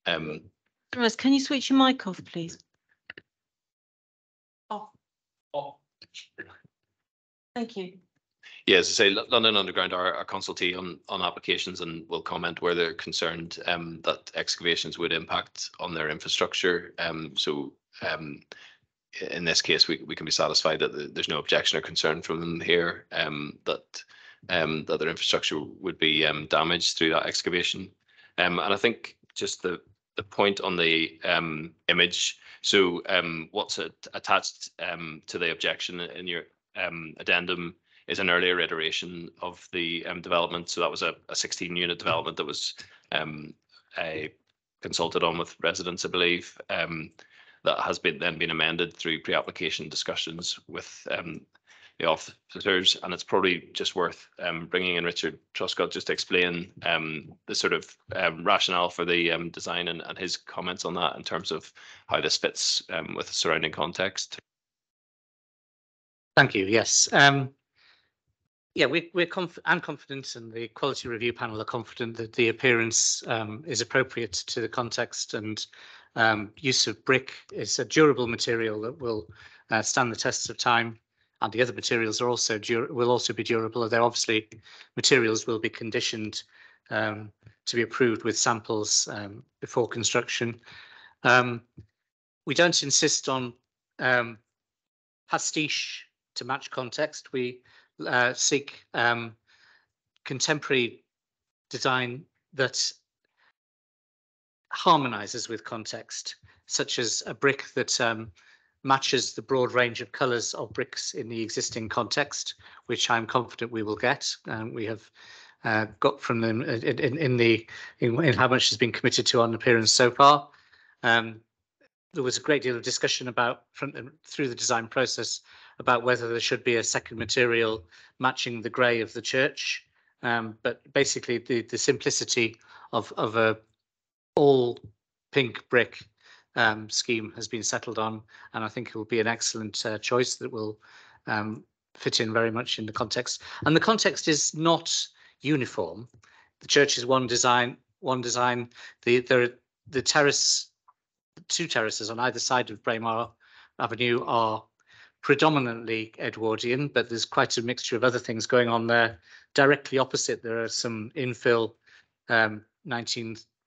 Um, Rose, can you switch your mic off, please? Oh. Oh. Thank you. yeah, as I say, London Underground are a consultee on on applications and will comment where they're concerned um, that excavations would impact on their infrastructure. Um, so um, in this case, we, we can be satisfied that the- there's no objection or concern from them here, um, that, um, that their infrastructure would be, um, damaged through that excavation. Um, and I think just the, the point on the, um, image, so, um, what's at- attached, to the objection in your, um, addendum is an earlier iteration of the, development. So that was a, a sixteen unit development that was, a consulted on with residents, I believe. Um, that has been then been amended through pre-application discussions with um, the officers, and it's probably just worth um, bringing in Richard Truscott just to explain um, the sort of um, rationale for the um, design and, and his comments on that in terms of how this fits um, with the surrounding context. Thank you. Yes. Um, yeah, we, we're conf- I'm confident and the quality review panel are confident that the appearance is appropriate to the context and um, use of brick is a durable material that will uh, stand the tests of time. And the other materials are also will also be durable. Although obviously materials will be conditioned um, to be approved with samples um, before construction. Um, we don't insist on um, pastiche to match context. We uh, seek um, contemporary design that harmonizes with context, such as a brick that um, matches the broad range of colours of bricks in the existing context, which I'm confident we will get. Um, we have uh, got from them in, in, in the in, in how much has been committed to on appearance so far. Um, there was a great deal of discussion about from, through the design process about whether there should be a second material matching the grey of the church. Um, but basically, the the simplicity of of a all pink brick um, scheme has been settled on, and I think it will be an excellent uh, choice that will um, fit in very much in the context. And the context is not uniform. The church is one design, one design. The there the terrace, two terraces on either side of Braemar Avenue are predominantly Edwardian, but there's quite a mixture of other things going on there. Directly opposite, there are some infill um,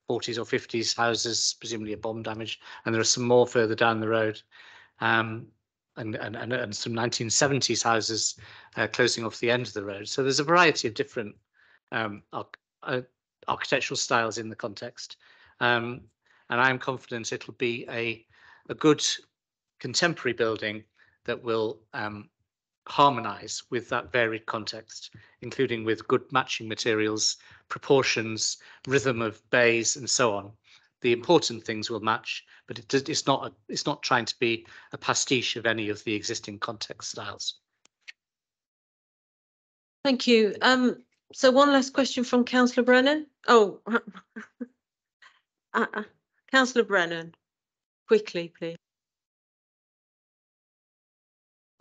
1940s or 50s houses, presumably a bomb damage, and there are some more further down the road. Um, and, and, and, and some 1970s houses uh, closing off the end of the road. So there's a variety of different um, uh, architectural styles in the context. Um, and I'm confident it'll be a, a good contemporary building that will um, harmonize with that varied context, including with good matching materials, proportions, rhythm of bays, and so on. The important things will match, but it, it's not a, it's not trying to be a pastiche of any of the existing context styles. Thank you. Um, so one last question from Councillor Brennan. Oh, uh, uh, Councillor Brennan, quickly, please.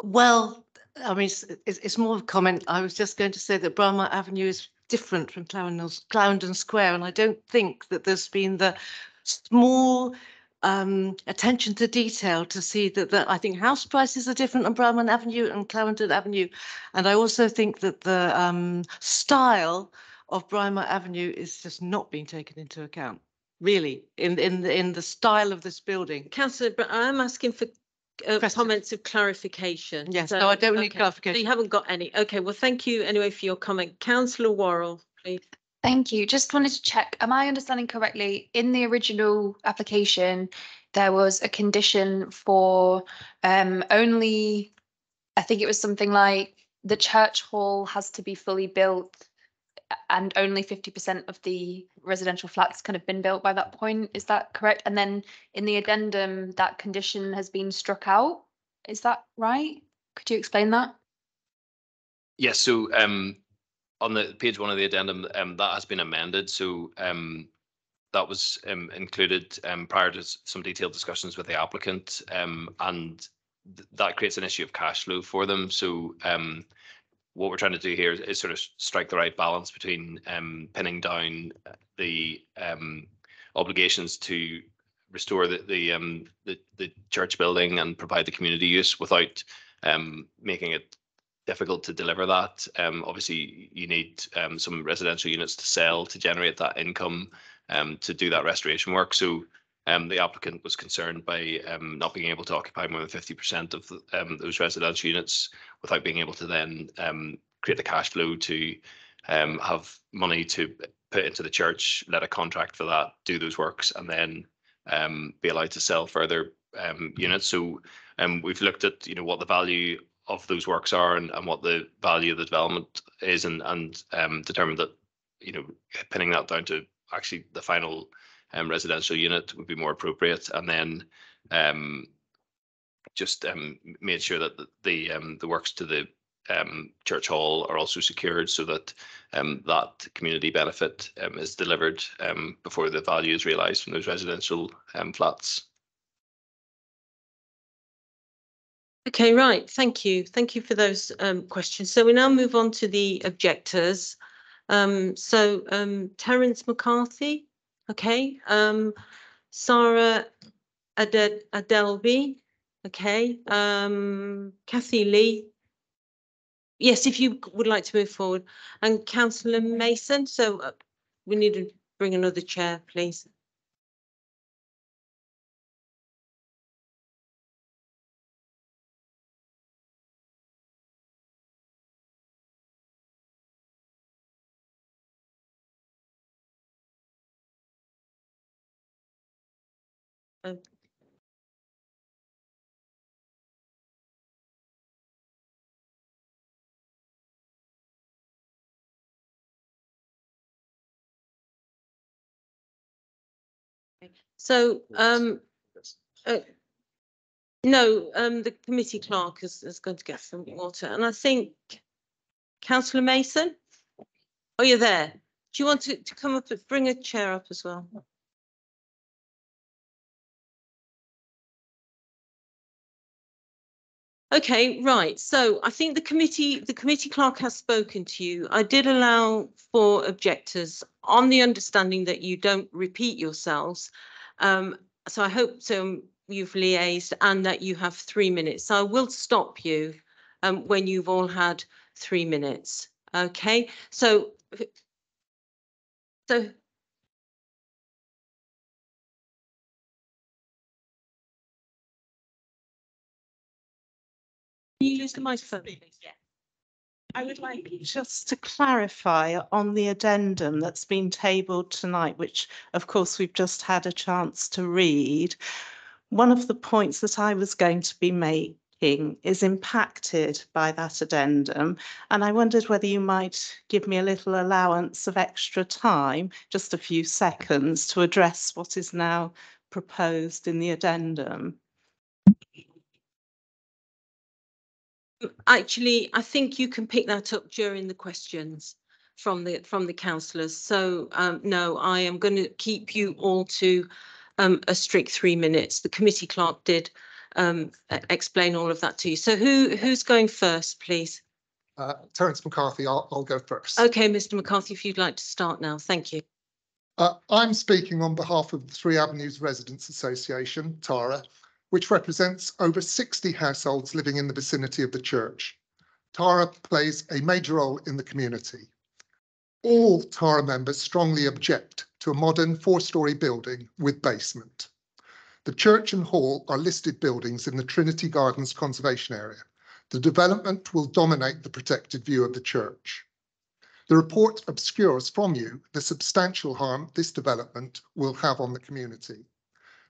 Well, I mean, it's, it's, it's more of a comment. I was just going to say that Braemar Avenue is different from Clarendon, Square, and I don't think that there's been the small um, attention to detail to see that, that I think house prices are different on Braemar Avenue and Clarendon Avenue. And I also think that the um, style of Braemar Avenue is just not being taken into account, really, in, in, the, in the style of this building. Councillor, but I'm asking for uh, Question. comments of clarification. Yes, no, I don't need okay, so clarification. You haven't got any. Okay, well, thank you anyway for your comment. Councillor Worrell, please. Thank you. Just wanted to check, am I understanding correctly? In the original application, there was a condition for um only, I think it was something like the church hall has to be fully built a- and only fifty percent of the residential flats kind of been built by that point. Is that correct? And then in the addendum, that condition has been struck out. Is that right? Could you explain that? Yes, so um, on the page one of the addendum, um, that has been amended, so um, that was um, included um, prior to some detailed discussions with the applicant, um, and th- that creates an issue of cash flow for them. So what we're trying to do here is, is sort of strike the right balance between um, pinning down the um, obligations to restore the the, um, the the church building and provide the community use without um, making it difficult to deliver that. Um, obviously, you need um, some residential units to sell to generate that income to do that restoration work. So um, the applicant was concerned by um, not being able to occupy more than fifty percent of the, um, those residential units without being able to then um, create the cash flow to um, have money to put into the church, let a contract for that, do those works, and then um, be allowed to sell further units. So we've looked at you know what the value of those works are and, and what the value of the development is and and determined that you know pinning that down to actually the final um, residential unit would be more appropriate and then um, just um, made sure that the the, um, the works to the um, church hall are also secured so that um, that community benefit um, is delivered um, before the value is realised from those residential um, flats. Okay, right. Thank you. Thank you for those um, questions. So we now move on to the objectors. Um, so um, Terence McCarthy, okay. Um, Sarah Adel Adelby, okay. Um, Kathy Lee. Yes, if you would like to move forward. And Councillor Mason. So uh, we need to bring another chair, please. So, um, uh, no, um, the committee clerk is, is going to get some water. And I think Councillor Mason, oh, you're there. Do you want to, to come up and bring a chair up as well? Okay, right. So I think the committee, the committee clerk has spoken to you. I did allow for objectors on the understanding that you don't repeat yourselves. Um, so I hope so you've liaised and that you have three minutes. So I will stop you um, when you've all had three minutes. Okay, so so you use the microphone, please? Yeah. I would like just to clarify on the addendum that's been tabled tonight, which of course we've just had a chance to read. One of the points that I was going to be making is impacted by that addendum. And I wondered whether you might give me a little allowance of extra time, just a few seconds, to address what is now proposed in the addendum. Actually, I think you can pick that up during the questions from the from the councillors. So um, no, I am going to keep you all to um, a strict three minutes. The committee clerk did um, explain all of that to you. So who who's going first, please? Uh, Terence McCarthy, I'll, I'll go first. Okay, Mr McCarthy, if you'd like to start now, thank you. Uh, I'm speaking on behalf of the Three Avenues Residents Association, TARA, which represents over 60 households living in the vicinity of the church. TARA plays a major role in the community. All TARA members strongly object to a modern four-storey building with basement. The church and hall are listed buildings in the Trinity Gardens Conservation Area. The development will dominate the protected view of the church. The report obscures from you the substantial harm this development will have on the community.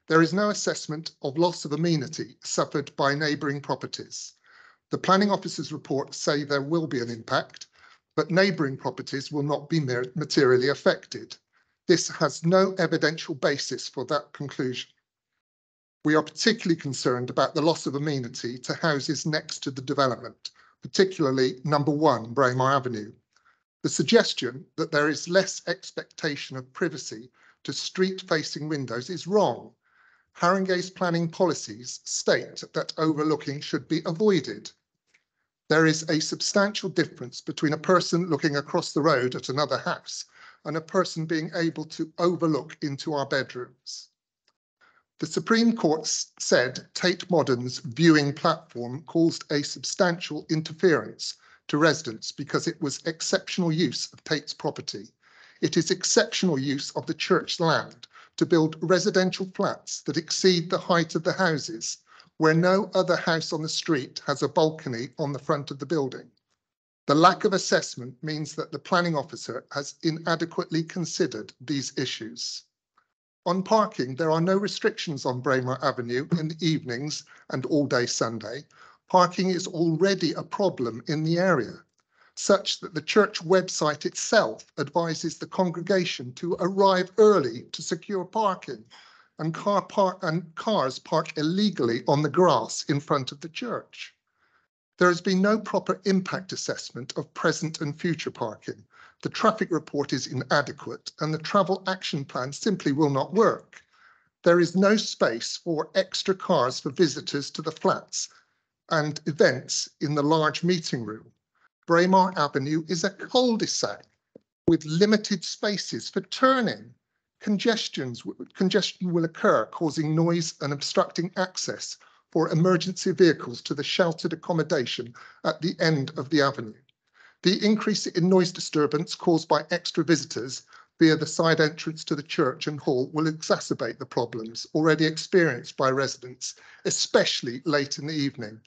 There is no assessment of loss of amenity suffered by neighbouring properties. The planning officer's report say there will be an impact, but neighbouring properties will not be materially affected. This has no evidential basis for that conclusion. We are particularly concerned about the loss of amenity to houses next to the development, particularly number one, Braemar Avenue. The suggestion that there is less expectation of privacy to street-facing windows is wrong. Haringey's planning policies state that overlooking should be avoided. There is a substantial difference between a person looking across the road at another house and a person being able to overlook into our bedrooms. The Supreme Court said Tate Modern's viewing platform caused a substantial interference to residents because it was exceptional use of Tate's property. It is exceptional use of the church land to build residential flats that exceed the height of the houses, where no other house on the street has a balcony on the front of the building. The lack of assessment means that the planning officer has inadequately considered these issues. On parking, there are no restrictions on Braemar Avenue in the evenings and all day Sunday. Parking is already a problem in the area, such that the church website itself advises the congregation to arrive early to secure parking and car park and cars park illegally on the grass in front of the church. There has been no proper impact assessment of present and future parking. The traffic report is inadequate and the travel action plan simply will not work. There is no space for extra cars for visitors to the flats and events in the large meeting room. Braemar Avenue is a cul-de-sac with limited spaces for turning. Congestions, congestion will occur, causing noise and obstructing access for emergency vehicles to the sheltered accommodation at the end of the avenue. The increase in noise disturbance caused by extra visitors via the side entrance to the church and hall will exacerbate the problems already experienced by residents, especially late in the evening.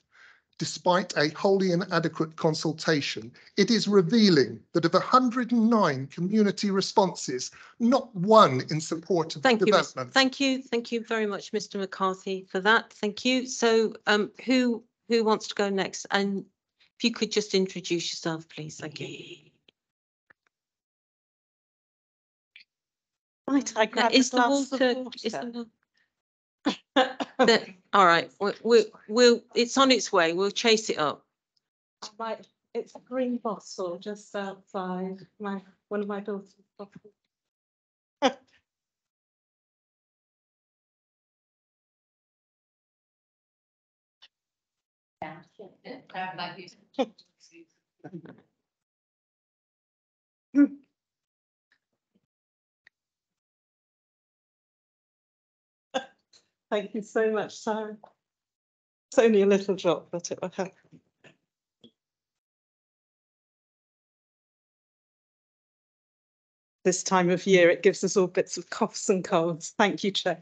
Despite a wholly inadequate consultation, it is revealing that of 109 community responses, not one in support of the Thank you, Miss- development. thank you, thank you very much, Mr McCarthy, for that. Thank you. So um, who who wants to go next? And if you could just introduce yourself, please. Thank you. Might I grab a Is the glass of water, is water? the wa- all right, we, we, we'll, it's on its way. We'll chase it up. I might, it's a green bottle just outside my, one of my daughter's bottles. Thank you so much, Sarah. It's only a little drop, but it will help. This time of year, it gives us all bits of coughs and colds. Thank you, Chair.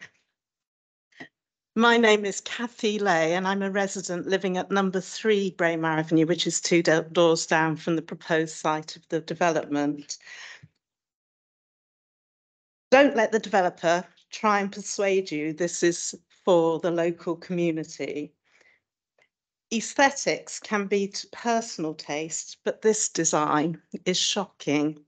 My name is Kathy Lay and I'm a resident living at number three Braemar Avenue, which is two doors down from the proposed site of the development. Don't let the developer try and persuade you this is for the local community. Aesthetics can be to personal taste, but this design is shocking.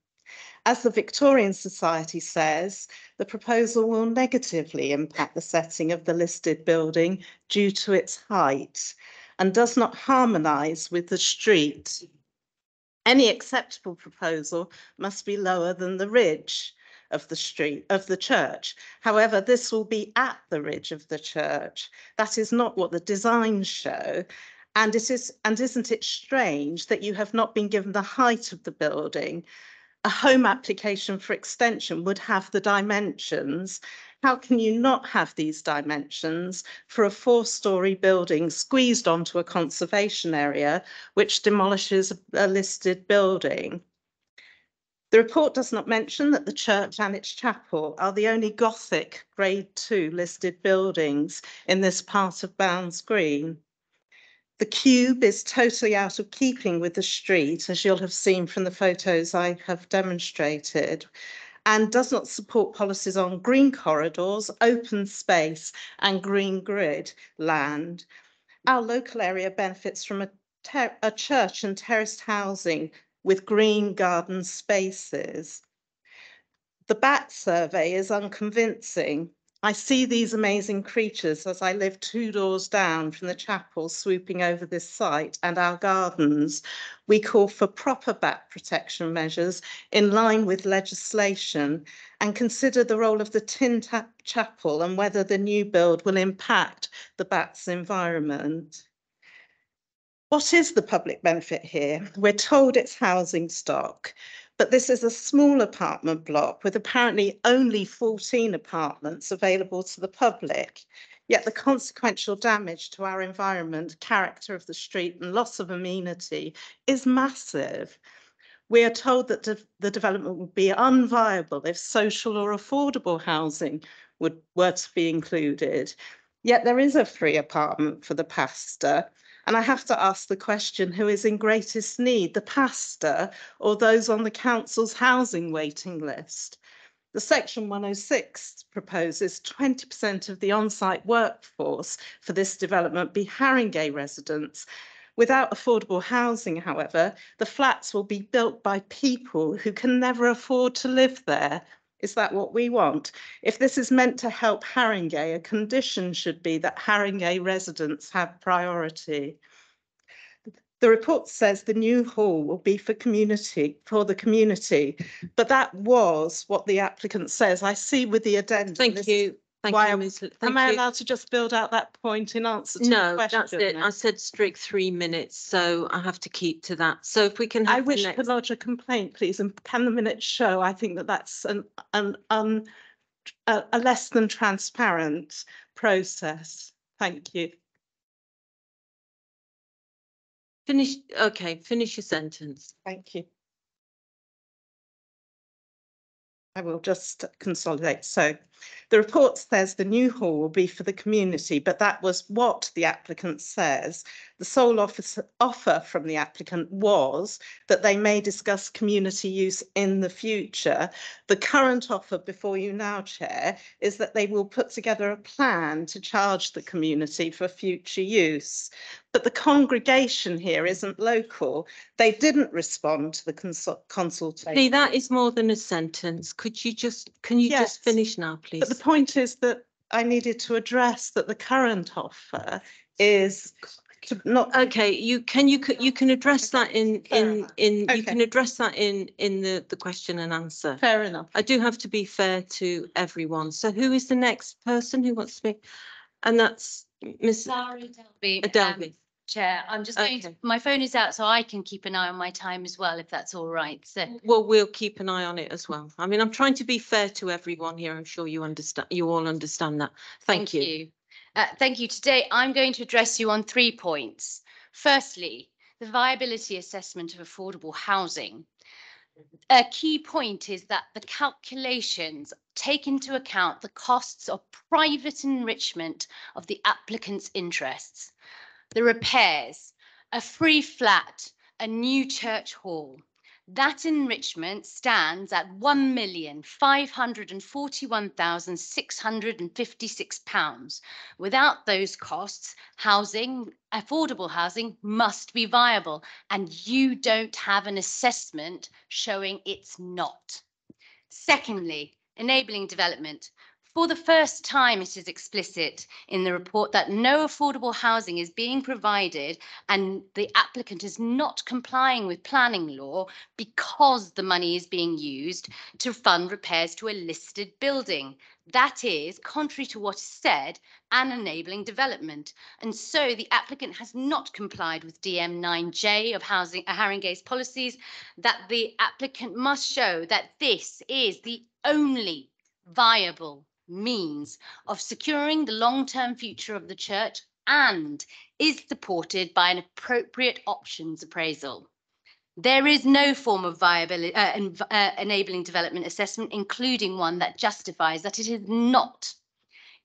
As the Victorian Society says, the proposal will negatively impact the setting of the listed building due to its height and does not harmonise with the street. Any acceptable proposal must be lower than the ridge of the street of the church. However, this will be at the ridge of the church. That is not what the designs show. And it is and isn't it strange that you have not been given the height of the building? A home application for extension would have the dimensions. How can you not have these dimensions for a four-storey building squeezed onto a conservation area which demolishes a listed building? The report does not mention that the church and its chapel are the only Gothic Grade Two listed buildings in this part of Bounds Green. The cube is totally out of keeping with the street, as you'll have seen from the photos I have demonstrated, and does not support policies on green corridors, open space, and green grid land. Our local area benefits from a, a church and terraced housing with green garden spaces. The bat survey is unconvincing. I see these amazing creatures as I live two doors down from the chapel swooping over this site and our gardens. We call for proper bat protection measures in line with legislation and consider the role of the tin tap chapel and whether the new build will impact the bats environment. What is the public benefit here? We're told it's housing stock, but this is a small apartment block with apparently only 14 apartments available to the public. Yet the consequential damage to our environment, character of the street and loss of amenity is massive. We are told that de- the development would be unviable if social or affordable housing would, were to be included. Yet there is a free apartment for the pastor. And I have to ask the question, who is in greatest need, the pastor or those on the council's housing waiting list? The section 106 proposes 20% of the on-site workforce for this development be Haringey residents. Without affordable housing, however, the flats will be built by people who can never afford to live there. Is that what we want? If this is meant to help Haringey, a condition should be that Haringey residents have priority. The report says the new hall will be for community, for the community, but that was what the applicant says. I see with the addendum. Thank you. Thank why you, Ms. L- Am thank I you. allowed to just build out that point in answer to the No, that's it. I said strict three minutes, so I have to keep to that. So if we can I have the wish to next, lodge a complaint, please, and can the minutes show? I think that that's an, an, un a, a less than transparent process. Thank you. finish, okay, finish your sentence. Thank you. I will just consolidate. So The report says the new hall will be for the community, but that was what the applicant says. The sole office, offer from the applicant was that they may discuss community use in the future. The current offer before you now, Chair, is that they will put together a plan to charge the community for future use. But the congregation here isn't local. They didn't respond to the consult- consultation. See, that is more than a sentence. Could you just, can you Yes. just finish now, please? But the point is that I needed to address that the current offer is to not. Okay, you can, you can, you can address that in, Fair in, enough. in, you can address that in, in the, the question and answer. Fair enough. I do have to be fair to everyone. So who is the next person who wants to speak? And that's Miss Sarah Delby. Adelby. um, Chair, I'm just going to, Okay. my phone is out so I can keep an eye on my time as well, if that's all right. So Well, we'll keep an eye on it as well. I mean, I'm trying to be fair to everyone here. I'm sure you understand, you all understand that. Thank you. Uh, thank you. Today, I'm going to address you on three points. Firstly, the viability assessment of affordable housing. A key point is that the calculations take into account the costs of private enrichment of the applicant's interests, the repairs, a free flat, a new church hall. That enrichment stands at one million five hundred and forty-one thousand six hundred and fifty-six pounds. Without those costs, housing, affordable housing must be viable, and you don't have an assessment showing it's not. Secondly, enabling development. For the first time, it is explicit in the report that no affordable housing is being provided and the applicant is not complying with planning law because the money is being used to fund repairs to a listed building. That is, contrary to what is said, an enabling development. And so the applicant has not complied with DM9J of housing, uh, Haringey's policies that the applicant must show that this is the only viable means of securing the long-term future of the church and is supported by an appropriate options appraisal. There is no form of viability, uh, env- uh, enabling development assessment, including one that justifies that it is not.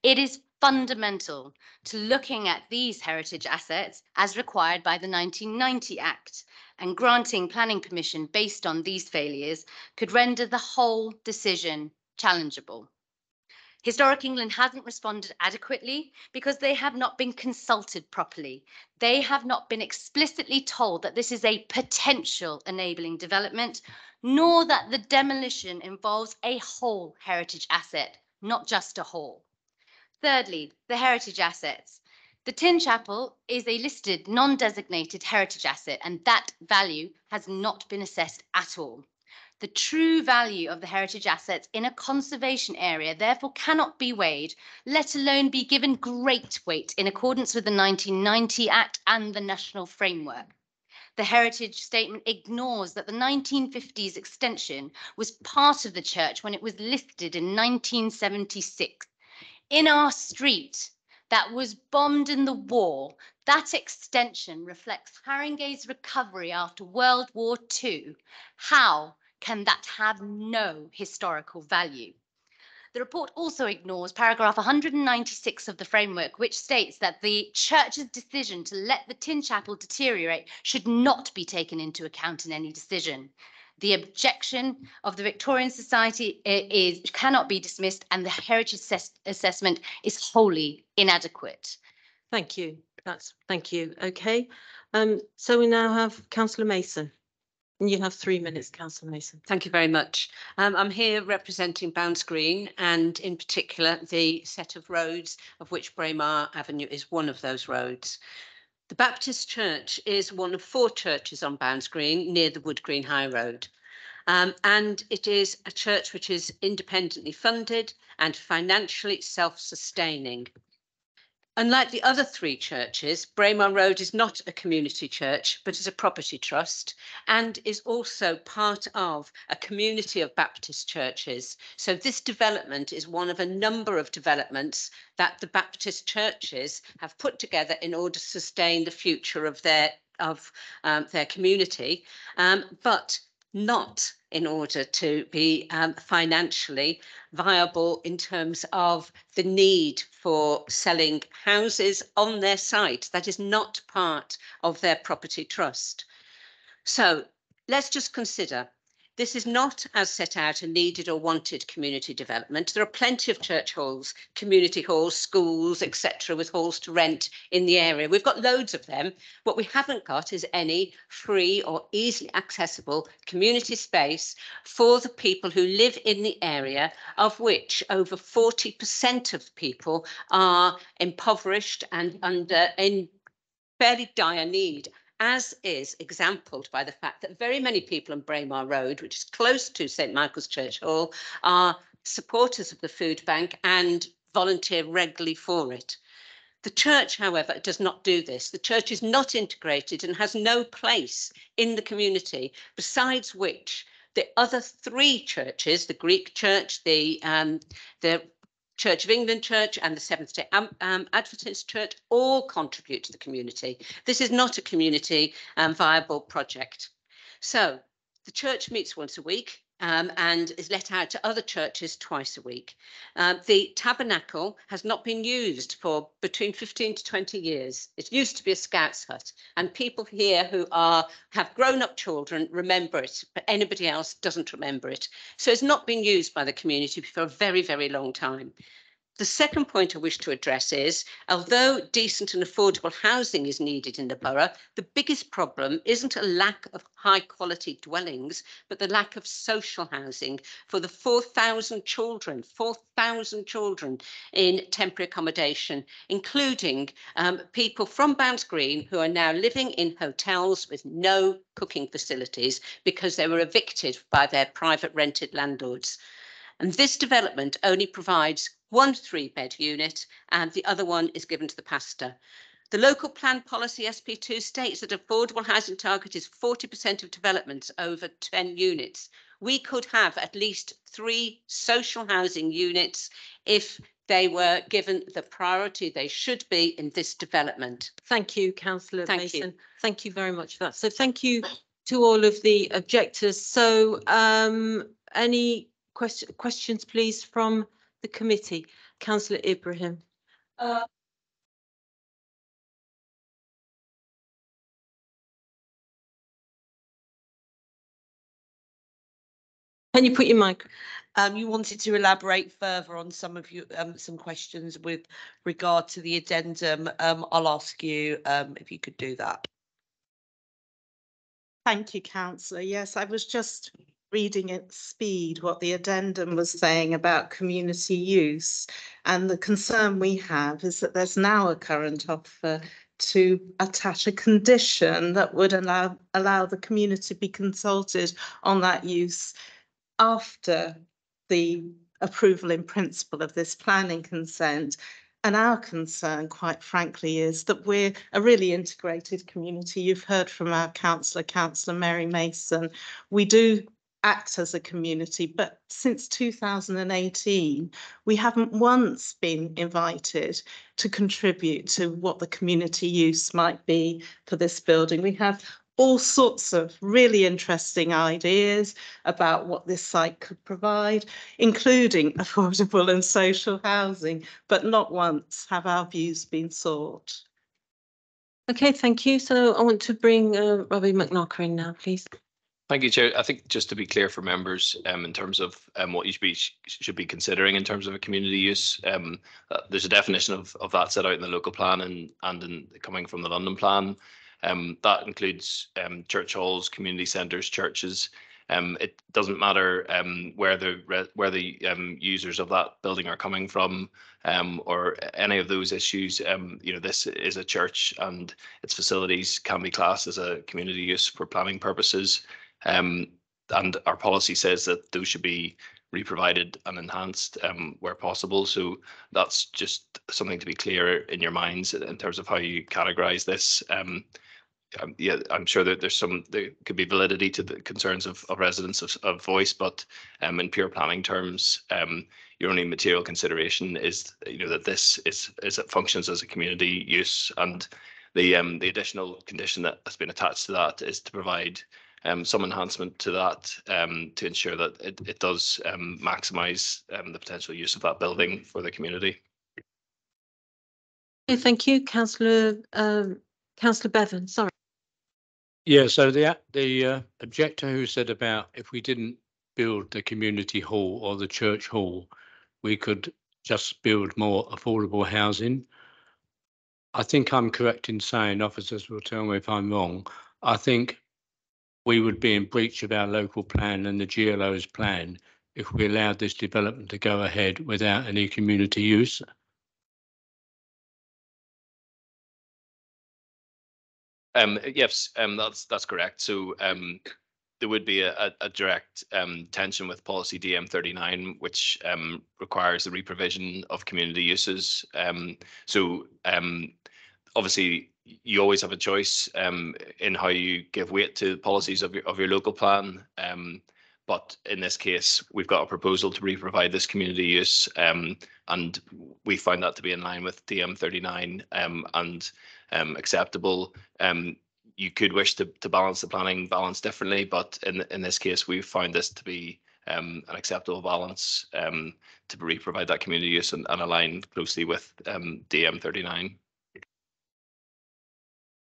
It is fundamental to looking at these heritage assets as required by the 1990 Act and granting planning permission based on these failures could render the whole decision challengeable. Historic England hasn't responded adequately because they have not been consulted properly. They have not been explicitly told that this is a potential enabling development, nor that the demolition involves a whole heritage asset, not just a hall. Thirdly, the heritage assets. The Tin Chapel is a listed non-designated heritage asset and that value has not been assessed at all. The true value of the heritage assets in a conservation area therefore cannot be weighed, let alone be given great weight in accordance with the 1990 Act and the national framework. The heritage statement ignores that the 1950s extension was part of the church when it was listed in 1976. In our street that was bombed in the war, that extension reflects Haringey's recovery after World War II. How can that have no historical value? The report also ignores paragraph 196 of the framework, which states that the church's decision to let the tin chapel deteriorate should not be taken into account in any decision. The objection of the Victorian Society is cannot be dismissed, and the heritage assess- assessment is wholly inadequate. Thank you. That's, thank you. Okay. Um, so we now have councillor Mason. You have three minutes, councillor Mason. Thank you very much. Um, I'm here representing Bounds Green and in particular the set of roads of which Braemar Avenue is one of those roads. The Baptist Church is one of four churches on Bounds Green near the Wood Green High Road. Um, and it is a church which is independently funded and financially self-sustaining. Unlike the other three churches, Braemar Road is not a community church, but is a property trust and is also part of a community of Baptist churches. So this development is one of a number of developments that the Baptist churches have put together in order to sustain the future of their of um, their community. Um, but not in order to be um, financially viable in terms of the need for selling houses on their site. That is not part of their property trust. So let's just consider this is not as set out a needed or wanted community development. There are plenty of church halls, community halls, schools, etc., with halls to rent in the area. We've got loads of them. What we haven't got is any free or easily accessible community space for the people who live in the area, of which over 40% of people are impoverished and under in fairly dire need as is exampled by the fact that very many people on Braemar Road, which is close to St Michael's Church Hall, are supporters of the food bank and volunteer regularly for it. The church, however, does not do this. The church is not integrated and has no place in the community, besides which the other three churches, the Greek church, the um, the Church of England Church and the Seventh Day um, Adventist Church all contribute to the community. This is not a community um, viable project. So the church meets once a week um, and is let out to other churches twice a week. Um, the tabernacle has not been used for between 15 to 20 years. It used to be a scouts hut and people here who are have grown up children remember it, but anybody else doesn't remember it. So it's not been used by the community for a very, very long time. The second point I wish to address is, although decent and affordable housing is needed in the borough, the biggest problem isn't a lack of high quality dwellings, but the lack of social housing for the 4,000 children, 4,000 children in temporary accommodation, including um, people from Bounds Green who are now living in hotels with no cooking facilities because they were evicted by their private rented landlords. And this development only provides one three bed unit and the other one is given to the pastor. The local plan policy SP2 states that affordable housing target is 40% of developments over 10 units. We could have at least three social housing units if they were given the priority they should be in this development. Thank you, councillor Thank you. Mason. Thank you very much for that. So thank you to all of the objectors. So um, any question, questions, please, from the committee? Councillor Ibrahim. Uh, Can you put your mic? Um, you wanted to elaborate further on some of you, um, some questions with regard to the addendum. Um, I'll ask you, um, if you could do that. Thank you, councillor. Yes, I was just reading at speed what the addendum was saying about community use. And the concern we have is that there's now a current offer to attach a condition that would allow allow the community to be consulted on that use after the approval in principle of this planning consent. And our concern, quite frankly, is that we're a really integrated community. You've heard from our councillor, Councillor Mary Mason. We do act as a community, but since 2018, we haven't once been invited to contribute to what the community use might be for this building. We have all sorts of really interesting ideas about what this site could provide, including affordable and social housing, but not once have our views been sought. Okay, thank you. So I want to bring uh, Robbie McNaugher in now, please. Thank you, Chair. I think just to be clear for members, um, in terms of um, what you should be should be considering in terms of a community use, um, uh, there's a definition of of that set out in the local plan and and in coming from the London plan. Um, that includes um, church halls, community centres, churches. Um, it doesn't matter where the re- where the users of that building are coming from or any of those issues. You know, this is a church and its facilities can be classed as a community use for planning purposes. Um, and our policy says that those should be re-provided and enhanced um, where possible. So that's just something to be clear in your minds in terms of how you categorise this. Um, um, yeah, I'm sure that there's some there could be validity to the concerns of, of residents of, of voice, but um, in pure planning terms, um, your only material consideration is you know that this is is it functions as a community use, and the um the additional condition that has been attached to that is to provide um, some enhancement to that um, to ensure that it, it does um, maximise um, the potential use of that building for the community. Okay, thank you, councillor, um, councillor Bevan, sorry. Yeah, so the, the uh, objector who said about if we didn't build the community hall or the church hall, we could just build more affordable housing. I think I'm correct in saying, officers will tell me if I'm wrong, I think we would be in breach of our local plan and the GLO's plan if we allowed this development to go ahead without any community use. Um, yes, um, that's that's correct. So um, there would be a, a, direct um, tension with policy DM thirty nine, which um, requires the reprovision of community uses. Um, so obviously, you always have a choice um, in how you give weight to the policies of your of your local plan. Um, but in this case, we've got a proposal to re-provide this community use, um, and we find that to be in line with DM thirty nine um, and um, acceptable. Um, you could wish to, to balance the planning balance differently, but in in this case, we've found this to be an acceptable balance to re provide that community use and, and align closely with um, DM thirty nine.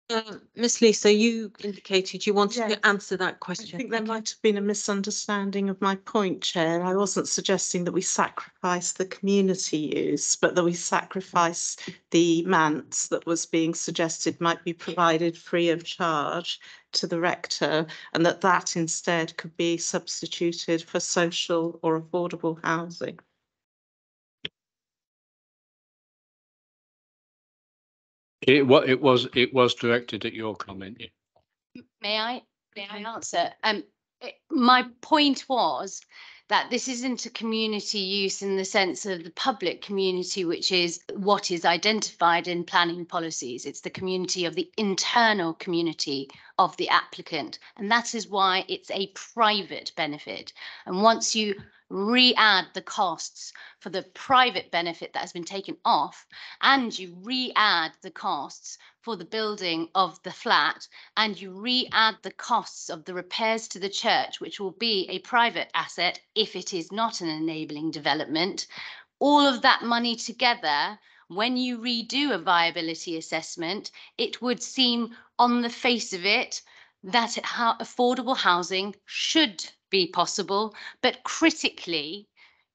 Uh, Miss Lisa, you indicated you wanted Yes. to answer that question. I think there might have been a misunderstanding of my point, Chair. I wasn't suggesting that we sacrifice the community use, but that we sacrifice the manse that was being suggested might be provided free of charge to the rector and that that instead could be substituted for social or affordable housing. It wa- it was, it was directed at your comment. yeah. May I, may I answer? Um, it- my point was that this isn't a community use in the sense of the public community, which is what is identified in planning policies. It's the community of the internal community of the applicant. And that is why it's a private benefit. And once you re-add the costs for the private benefit that has been taken off, and you re-add the costs for the building of the flat, and you re-add the costs of the repairs to the church, which will be a private asset if it is not an enabling development, all of that money together, when you redo a viability assessment, it would seem on the face of it that affordable housing should be possible, but critically,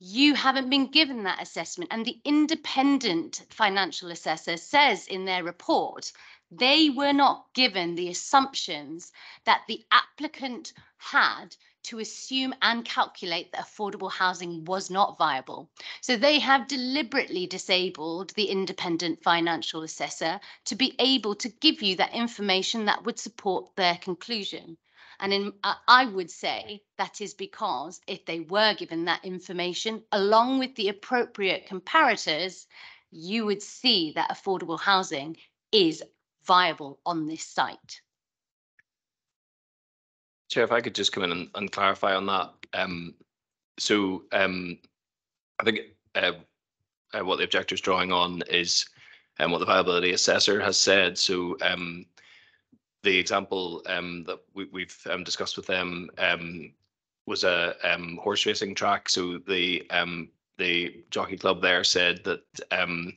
you haven't been given that assessment. And the independent financial assessor says in their report, they were not given the assumptions that the applicant had to assume and calculate that affordable housing was not viable. So they have deliberately disabled the independent financial assessor to be able to give you that information that would support their conclusion. And in, I I would say that is because if they were given that information along with the appropriate comparators, you would see that affordable housing is viable on this site. Chair, if I could just come in and, and clarify on that. Um, so um, I think uh, uh, what the objector is drawing on is um, what the viability assessor has said. So um, the example um, that we, we've um, discussed with them um, was a um, horse racing track. So the um, the jockey club there said that um,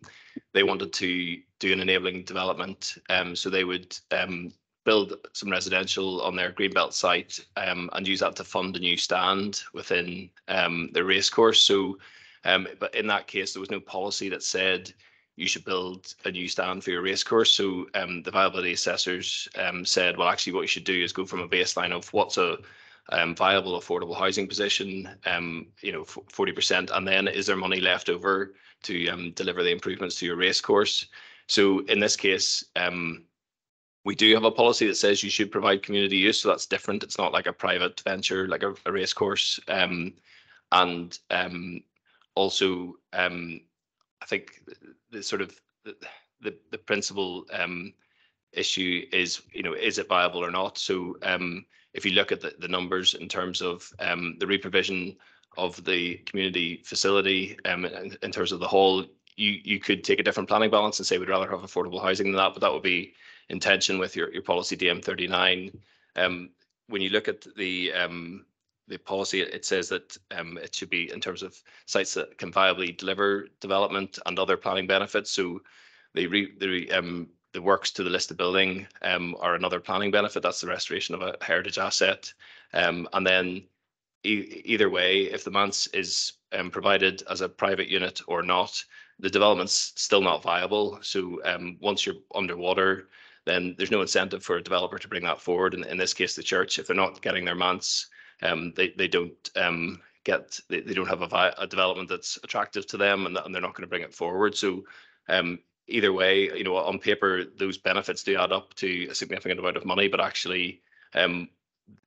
they wanted to do an enabling development. So they would build some residential on their greenbelt site and use that to fund a new stand within the race course. So, but in that case, there was no policy that said you should build a new stand for your race course. So um, the viability assessors um, said, well, actually, what you should do is go from a baseline of what's a um, viable, affordable housing position, um, you know, forty percent, and then is there money left over to um, deliver the improvements to your race course? So in this case, um, we do have a policy that says you should provide community use, so that's different. It's not like a private venture, like a, a race course. Um, and um, also, um, I think the, the sort of the the, the principal um, issue is, you know, is it viable or not? So um, if you look at the, the numbers in terms of um, the reprovision of the community facility um, in, in terms of the whole, you you could take a different planning balance and say we'd rather have affordable housing than that, but that would be in tension with your, your policy DM thirty nine. Um, when you look at the um, the policy, it says that um, it should be in terms of sites that can viably deliver development and other planning benefits. So the re, the um, the works to the listed building um, are another planning benefit. That's the restoration of a heritage asset. Um, and then e- either way, if the manse is um, provided as a private unit or not, the development's still not viable. So um, once you're underwater, then there's no incentive for a developer to bring that forward. In, in this case, the church, if they're not getting their manse, um, they, they don't um, get, they, they don't have a, a development that's attractive to them and, and they're not going to bring it forward. So um, either way, you know, on paper, those benefits do add up to a significant amount of money, but actually um,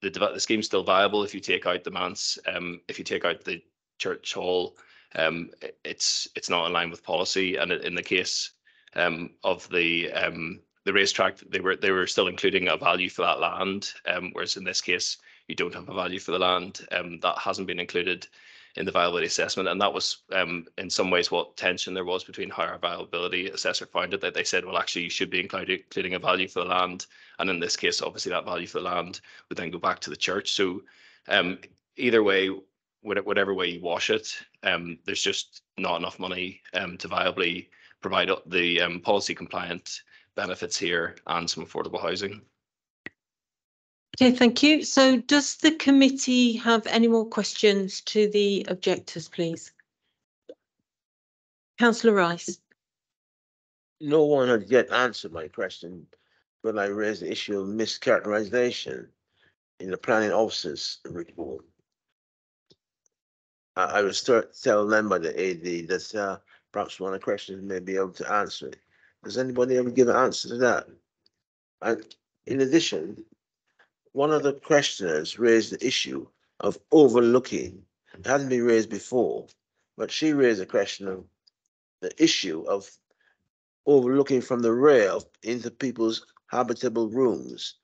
the, the scheme's still viable if you take out the manse, um, if you take out the church hall, um, it's, it's not in line with policy. And in in the case um, of the, um, the racetrack, they were, they were still including a value for that land, um, whereas in this case, you don't have a value for the land. Um, that hasn't been included in the viability assessment. And that was um, in some ways what tension there was between how our viability assessor found it, that they said, well, actually, you should be including, a value for the land. And in this case, obviously, that value for the land would then go back to the church. So um, either way, whatever way you wash it, um, there's just not enough money um, to viably provide the policy compliant benefits here and some affordable housing. Okay, thank you. So does the committee have any more questions to the objectors, please? Councillor Rice. No one has yet answered my question when I raised the issue of mischaracterization in the planning officer's report. I, I will start, tell them by the AD that, uh, perhaps one of the questions may be able to answer it. Does anybody ever give an answer to that? And in addition, one of the questioners raised the issue of overlooking. It hadn't been raised before, but she raised a question of the issue of overlooking from the rail into people's habitable rooms.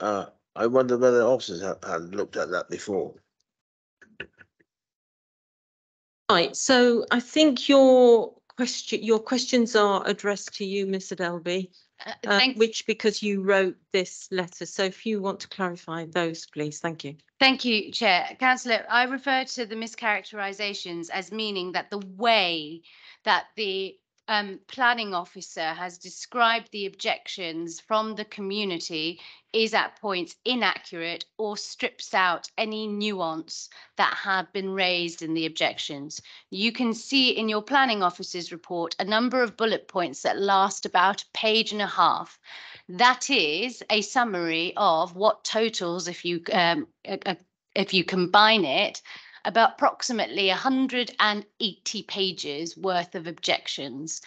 Uh, I wonder whether officers have, had looked at that before. Right, so I think your question, your questions are addressed to you, Mr Delby. Uh, uh, thank- which because you wrote this letter. So if you want to clarify those, please, thank you. Thank you, Chair. Councillor, I refer to the mischaracterizations as meaning that the way that the um, planning officer has described the objections from the community is at points inaccurate or strips out any nuance that had been raised in the objections. You can see in your planning officer's report a number of bullet points that last about a page and a half. That is a summary of what totals, if you um, uh, uh, if you combine it, about approximately 180 pages worth of objections.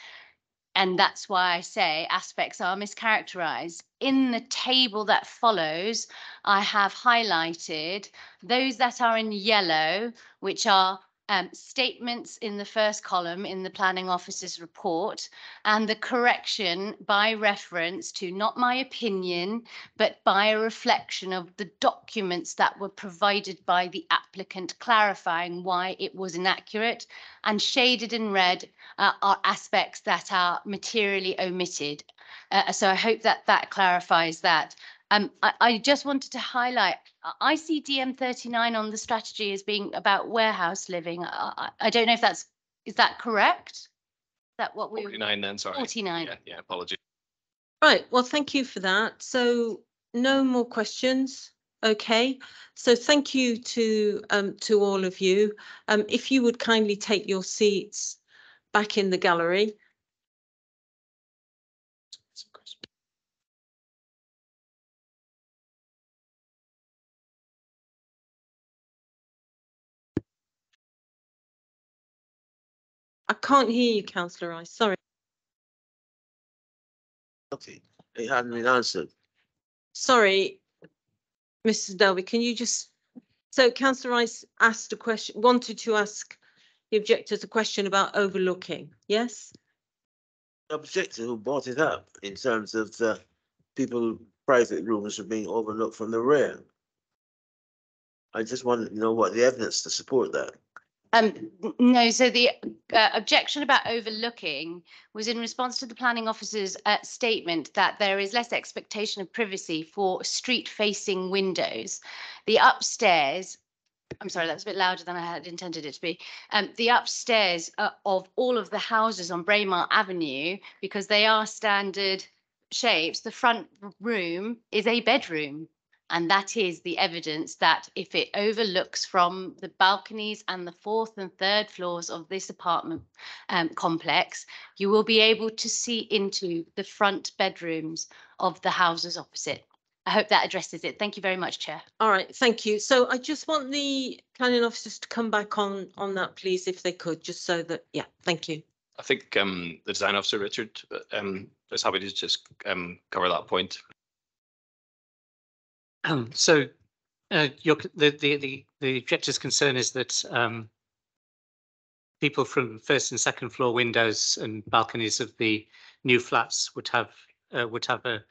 And that's why I say aspects are mischaracterized. In the table that follows, I have highlighted those that are in yellow, which are um, statements in the first column in the planning officer's report, and the correction by reference to not my opinion, but by a reflection of the documents that were provided by the applicant clarifying why it was inaccurate and shaded in red uh, are aspects that are materially omitted. Uh, so I hope that that clarifies that. Um, I, I just wanted to highlight, I- I see DM thirty-nine on the strategy as being about warehouse living. I, I, I don't know if that's, is that correct? Is that what we? Forty-nine then, sorry. 49. Yeah, yeah, apologies. Right, well, thank you for that. So no more questions. Okay, so thank you to um to all of you. Um, if you would kindly take your seats back in the gallery. I can't hear you, councillor Rice, sorry. Okay, it hadn't been answered. Sorry, Mrs. Delby, can you just, so councillor Rice asked a question, wanted to ask the objectors a question about overlooking, yes? The Objector who brought it up in terms of the people, private rooms are being overlooked from the rear. I just wanted to know what the evidence to support that. Um, no, so the uh, objection about overlooking was in response to the planning officer's uh, statement that there is less expectation of privacy for street facing windows. The upstairs, I'm sorry, that's a bit louder than I had intended it to be. Um, the upstairs uh, of all of the houses on Braemar Avenue, because they are standard shapes, the front room is a bedroom. And that is the evidence that if it overlooks from the balconies and the fourth and third floors of this apartment um, complex, you will be able to see into the front bedrooms of the houses opposite. I hope that addresses it. Thank you very much, Chair. All right, thank you. So I just want the planning officers to come back on, on that, please, if they could, just so that, yeah, thank you. I think um, the design officer, Richard, uh, um, is happy to just um, cover that point. Um, so, uh, your, the, the, the, the objector's concern is that, um, people from first and second floor windows and balconies of the new flats would have, uh, would have a,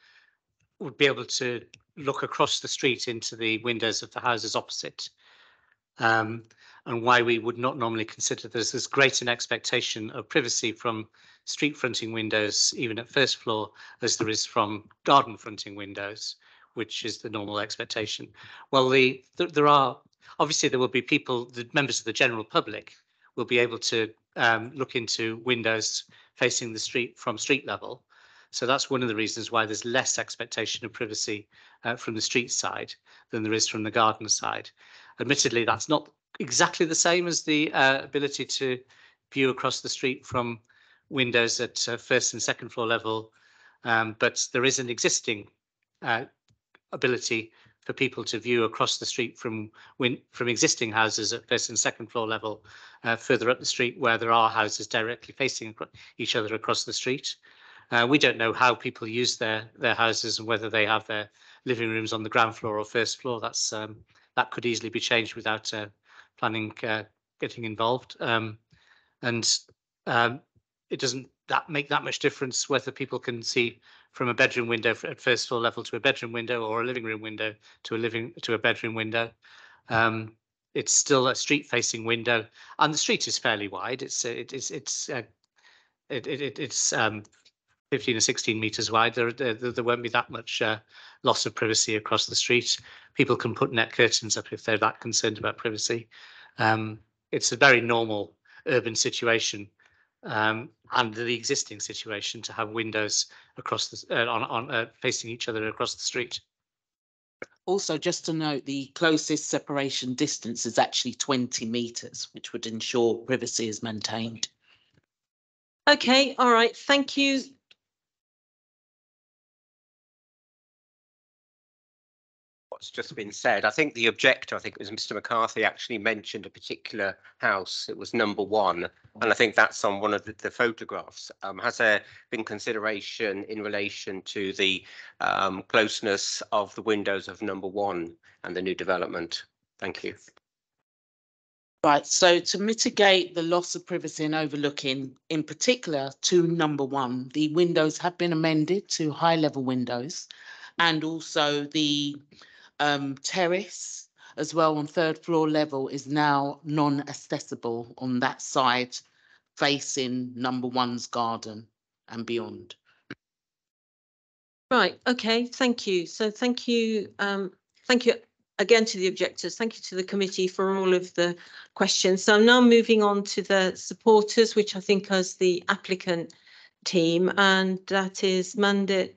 would be able to look across the street into the windows of the houses opposite. Um, and why we would not normally consider there's as great an expectation of privacy from street fronting windows, even at first floor, as there is from garden fronting windows which is the normal expectation. Well, the, th- there are, obviously there will be people, the members of the general public will be able to um, look into windows facing the street from street level. So that's one of the reasons why there's less expectation of privacy uh, from the street side than there is from the garden side. Admittedly, that's not exactly the same as the uh, ability to view across the street from windows at uh, first and second floor level. Um, but there is an existing uh, ability for people to view across the street from from existing houses at first and second floor level, uh, further up the street where there are houses directly facing each other across the street. Uh, we don't know how people use their their houses and whether they have their living rooms on the ground floor or first floor. That's um, that could easily be changed without uh, planning uh, getting involved. Um, and um, it doesn't that make that much difference whether people can see from a bedroom window at first floor level to a bedroom window or a living room window to a living to a bedroom window. Um, it's still a street facing window and the street is fairly wide. It's it is it's uh, it, it it's um, 15 or 16 meters wide. There, there, there won't be that much uh, loss of privacy across the street. People can put net curtains up if they're that concerned about privacy. Um, it's a very normal urban situation um, and the existing situation to have windows across the uh, on on uh, facing each other across the street. Also, just to note, the closest separation distance is actually 20 metres, which would ensure privacy is maintained. Okay, all right, thank you. What's just been said. I think the objector, I think it was Mr McCarthy, actually mentioned a particular house. It was number one. And I think that's on one of the, the photographs. Um, has there been consideration in relation to the um, closeness of the windows of number one and the new development? Thank you. Right, so to mitigate the loss of privacy and overlooking, in particular to number one, the windows have been amended to high level windows. And also the um, terrace as well on third floor level is now non-accessible on that side facing number one's garden and beyond. Right, okay, thank you. So thank you, um, thank you again to the objectors. Thank you to the committee for all of the questions. So I'm now moving on to the supporters, which I think is the applicant team, and that is Mandip,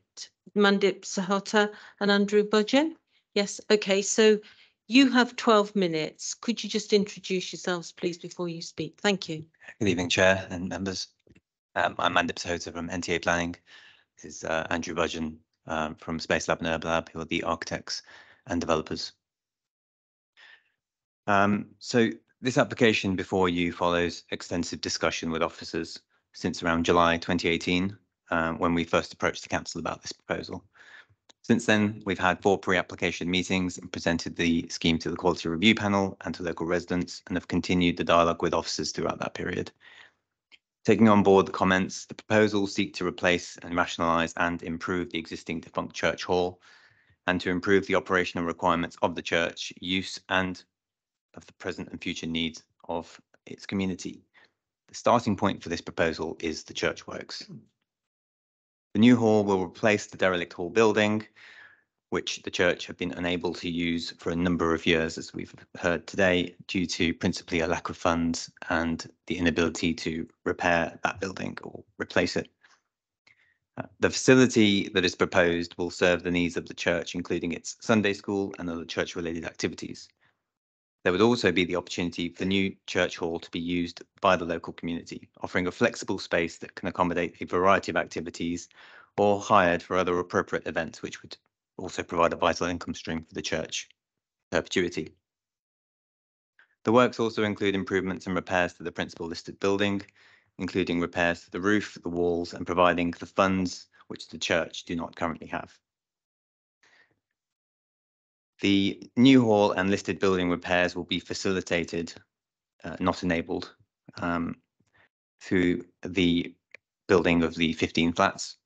Mandip Sahota and Andrew Budgen. Yes, okay, so you have 12 minutes. Could you just introduce yourselves, please, before you speak? Thank you. Good evening, Chair and members. Um, I'm Mandip Sahota from NTA Planning. This is uh, Andrew Budgen um, from Space Lab and Herb Lab, who are the architects and developers. Um, so this application before you follows extensive discussion with officers since around July 2018, uh, when we first approached the council about this proposal. Since then, we've had four pre-application meetings and presented the scheme to the quality review panel and to local residents and have continued the dialogue with officers throughout that period. Taking on board the comments, the proposals seek to replace and rationalise and improve the existing defunct church hall and to improve the operational requirements of the church, use and of the present and future needs of its community. The starting point for this proposal is the church works. The new hall will replace the derelict hall building, which the church have been unable to use for a number of years, as we've heard today, due to principally a lack of funds and the inability to repair that building or replace it. Uh, The facility that is proposed will serve the needs of the church, including its Sunday school and other church-related activities. There would also be the opportunity for the new church hall to be used by the local community, offering a flexible space that can accommodate a variety of activities or hired for other appropriate events, which would also provide a vital income stream for the church perpetuity. The works also include improvements and repairs to the principal listed building, including repairs to the roof, the walls, and providing the funds which the church do not currently have. The new hall and listed building repairs will be facilitated, uh, not enabled, um, through the building of the 15 flats.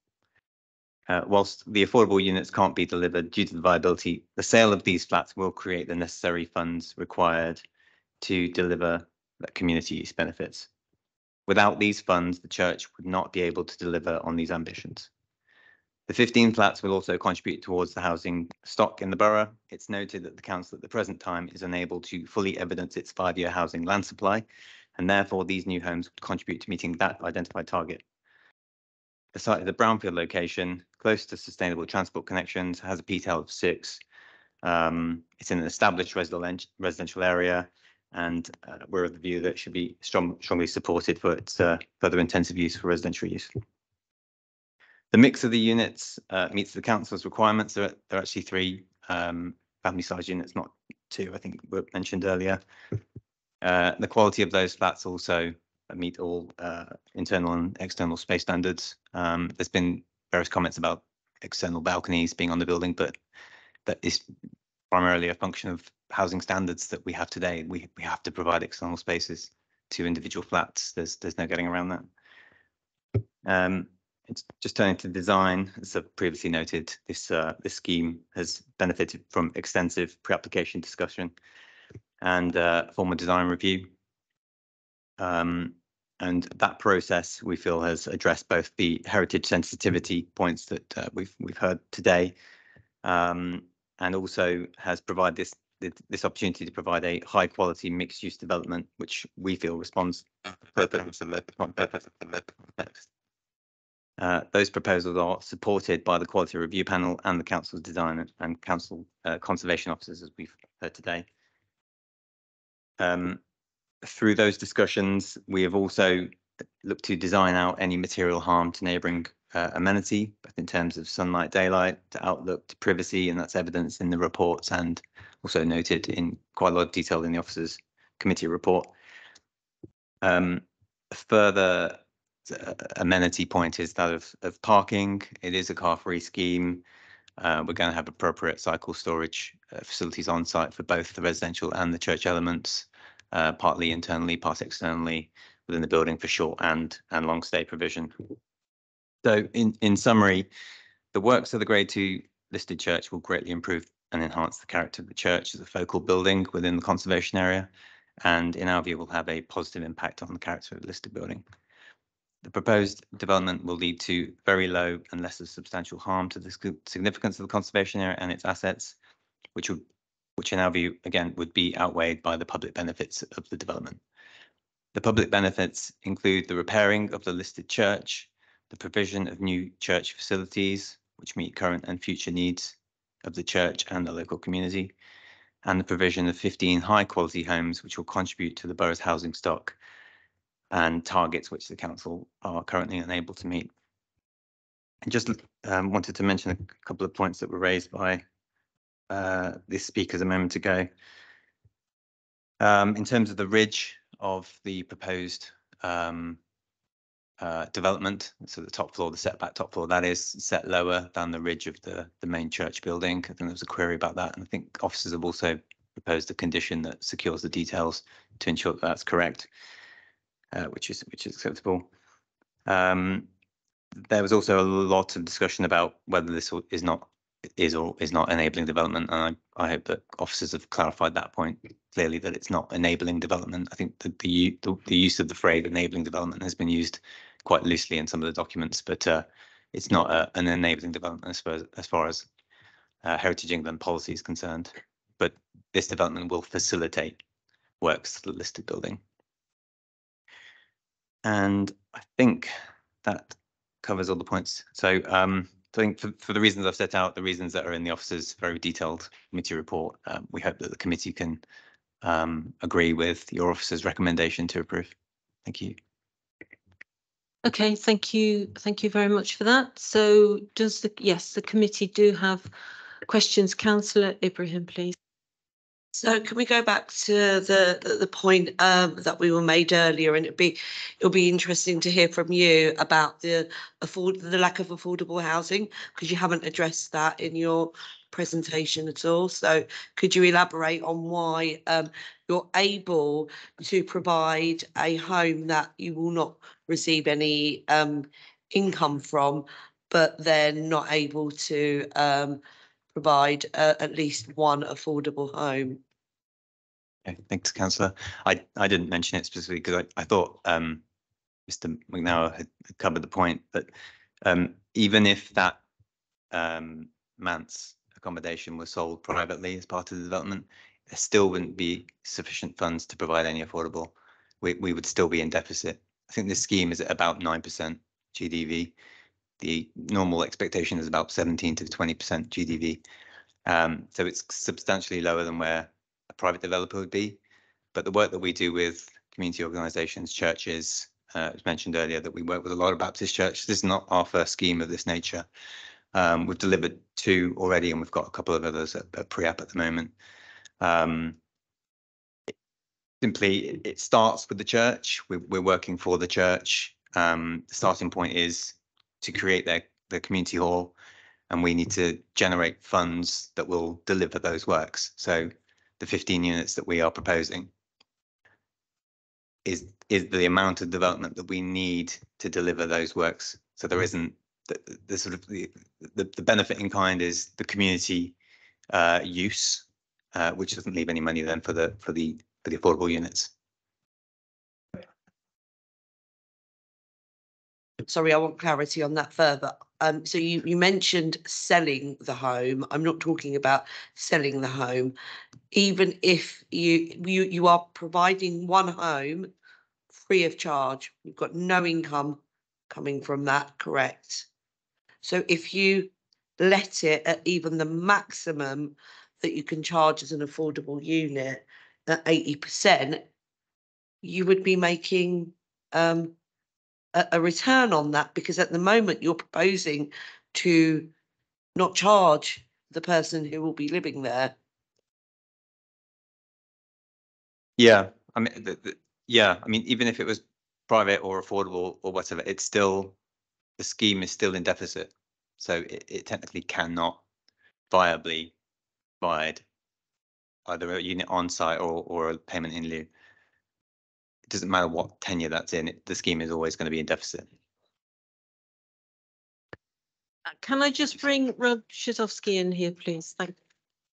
Uh, whilst the affordable units can't be delivered due to the viability, the sale of these flats will create the necessary funds required to deliver the community use benefits. Without these funds, the church would not be able to deliver on these ambitions. The 15 flats will also contribute towards the housing stock in the borough. It's noted that the council at the present time is unable to fully evidence its five-year housing land supply, and therefore these new homes would contribute to meeting that identified target. The site is the brownfield location, close to sustainable transport connections, has a PTAL of six. Um, it's in an established residential residential area, and uh, we're of the view that it should be strong, strongly supported for its uh, further intensive use for residential use. The mix of the units uh, meets the council's requirements. There are, there are actually three um, family size units, not two, I think were mentioned earlier. Uh, the quality of those flats also meet all uh, internal and external space standards. Um, there's been various comments about external balconies being on the building, but that is primarily a function of housing standards that we have today. We we have to provide external spaces to individual flats. There's there's no getting around that. Um, it's just turning to design, as I've previously noted, this uh, this scheme has benefited from extensive pre-application discussion and uh, formal design review. Um, and that process, we feel, has addressed both the heritage sensitivity points that uh, we've we've heard today, um, and also has provided this this opportunity to provide a high quality mixed use development, which we feel responds Uh, those proposals are supported by the quality review panel and the council's design and council uh, conservation officers, as we've heard today. Um, through those discussions, we have also looked to design out any material harm to neighbouring uh, amenity, both in terms of sunlight, daylight, to outlook, to privacy, and that's evidenced in the reports and also noted in quite a lot of detail in the officers committee report. Um, further amenity point is that of, of parking. It is a car-free scheme. Uh, we're going to have appropriate cycle storage uh, facilities on site for both the residential and the church elements, uh, partly internally, part externally within the building for short and and long stay provision. So in, in summary, the works of the grade two listed church will greatly improve and enhance the character of the church as a focal building within the conservation area. And in our view, will have a positive impact on the character of the listed building. The proposed development will lead to very low and less of substantial harm to the significance of the conservation area and its assets, which would, which in our view, again, would be outweighed by the public benefits of the development. The public benefits include the repairing of the listed church, the provision of new church facilities, which meet current and future needs of the church and the local community, and the provision of 15 high quality homes, which will contribute to the borough's housing stock and targets which the council are currently unable to meet. I just um, wanted to mention a couple of points that were raised by uh, this speakers a moment ago. Um, in terms of the ridge of the proposed um, uh, development, so the top floor, the setback top floor, that is set lower than the ridge of the, the main church building. I think there was a query about that, and I think officers have also proposed a condition that secures the details to ensure that that's correct, uh, which is which is acceptable. Um, there was also a lot of discussion about whether this is not is or is not enabling development. And I, I hope that officers have clarified that point clearly that it's not enabling development. I think that the, the, the use of the phrase enabling development has been used quite loosely in some of the documents, but uh, it's not a, an enabling development as far as, as, far as uh, Heritage England policy is concerned. But this development will facilitate works to the listed building. And I think that covers all the points. So um, I think for, for the reasons I've set out, the reasons that are in the officer's very detailed committee report, um, we hope that the committee can um, agree with your officer's recommendation to approve. Thank you. Okay, thank you. Thank you very much for that. So does the, yes, the committee do have questions. Councillor Ibrahim, please. So can we go back to the, the, point um, that we were made earlier and it'd be, it'll be interesting to hear from you about the afford, the lack of affordable housing, because you haven't addressed that in your presentation at all. So could you elaborate on why um, you're able to provide a home that you will not receive any um, income from, but then not able to um, provide uh, at least one affordable home? Okay, thanks, councillor. I, I didn't mention it specifically because I, I thought um, Mr McNaugher had covered the point, but um, even if that um, manse accommodation was sold privately as part of the development, there still wouldn't be sufficient funds to provide any affordable. We, we would still be in deficit. I think this scheme is at about 9% GDV. The normal expectation is about 17 to 20% GDV. Um, so it's substantially lower than where a private developer would be. But the work that we do with community organisations, churches, uh, as mentioned earlier, that we work with a lot of Baptist churches. This is not our first scheme of this nature. Um, we've delivered two already, and we've got a couple of others at, at pre-app at the moment. Um, it, simply, it, it starts with the church. We're, we're working for the church. Um, the starting point is to create their, their community hall, and we need to generate funds that will deliver those works. So the 15 units that we are proposing is is the amount of development that we need to deliver those works. So there isn't the, the sort of the, the, the benefit in kind is the community uh, use, uh, which doesn't leave any money then for the for the for the affordable units. Sorry, I want clarity on that further. Um, so you, you mentioned selling the home. I'm not talking about selling the home. Even if you, you, you are providing one home free of charge, you've got no income coming from that, correct? So if you let it at even the maximum that you can charge as an affordable unit at eighty percent, you would be making um a, return on that because at the moment you're proposing to not charge the person who will be living there. Yeah, I mean, the, the, yeah, I mean, even if it was private or affordable or whatever, it's still the scheme is still in deficit, so it, it technically cannot viably provide either a unit on site or or a payment in lieu. It doesn't matter what tenure that's in, it, the scheme is always going to be in deficit. Uh, Can I just bring Rob Krzyszowski in here, please? Thank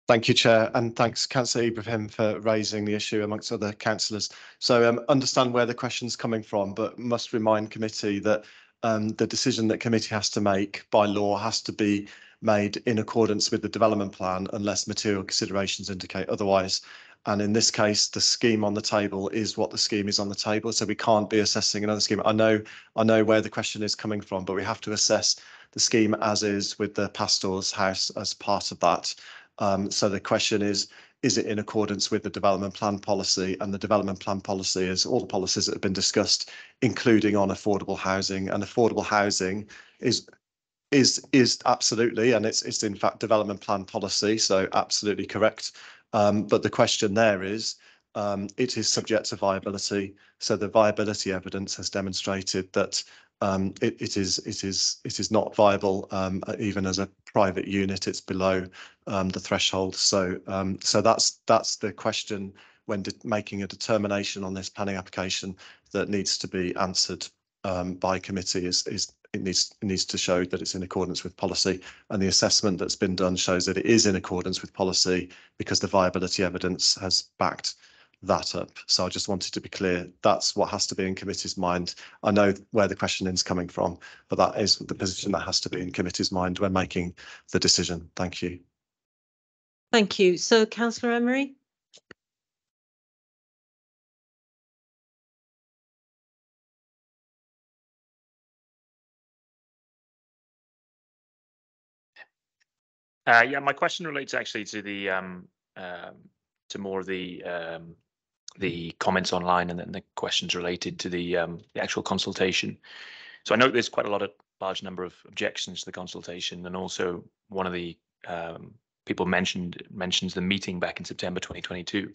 Thank you, Chair, and thanks, Councillor Ibrahim, for raising the issue amongst other councillors. So um, understand where the question's coming from, but must remind committee that um, the decision that committee has to make by law has to be made in accordance with the development plan unless material considerations indicate otherwise. And in this case, the scheme on the table is what the scheme is on the table. So we can't be assessing another scheme. I know, I know where the question is coming from, but we have to assess the scheme as is with the pastor's house as part of that. Um, so the question is, is it in accordance with the development plan policy? And the development plan policy is all the policies that have been discussed, including on affordable housing. And affordable housing is is is absolutely, and it's it's in fact development plan policy, so absolutely correct. Um, but the question there is, um, it is subject to viability. So the viability evidence has demonstrated that um, it, it is it is it is not viable um, even as a private unit. It's below um, the threshold. So um, so that's that's the question when making a determination on this planning application that needs to be answered um, by committee is, is it needs, it needs to show that it's in accordance with policy. And the assessment that's been done shows that it is in accordance with policy because the viability evidence has backed that up. So I just wanted to be clear, that's what has to be in committee's mind. I know where the questioning is coming from, but that is the position that has to be in committee's mind when making the decision. Thank you. Thank you. So councillor Emery? Uh, yeah, my question relates actually to the um, um, to more of the um, the comments online and then the questions related to the um, the actual consultation. So I know there's quite a lot of large number of objections to the consultation, and also one of the um, people mentioned mentions the meeting back in September 2022.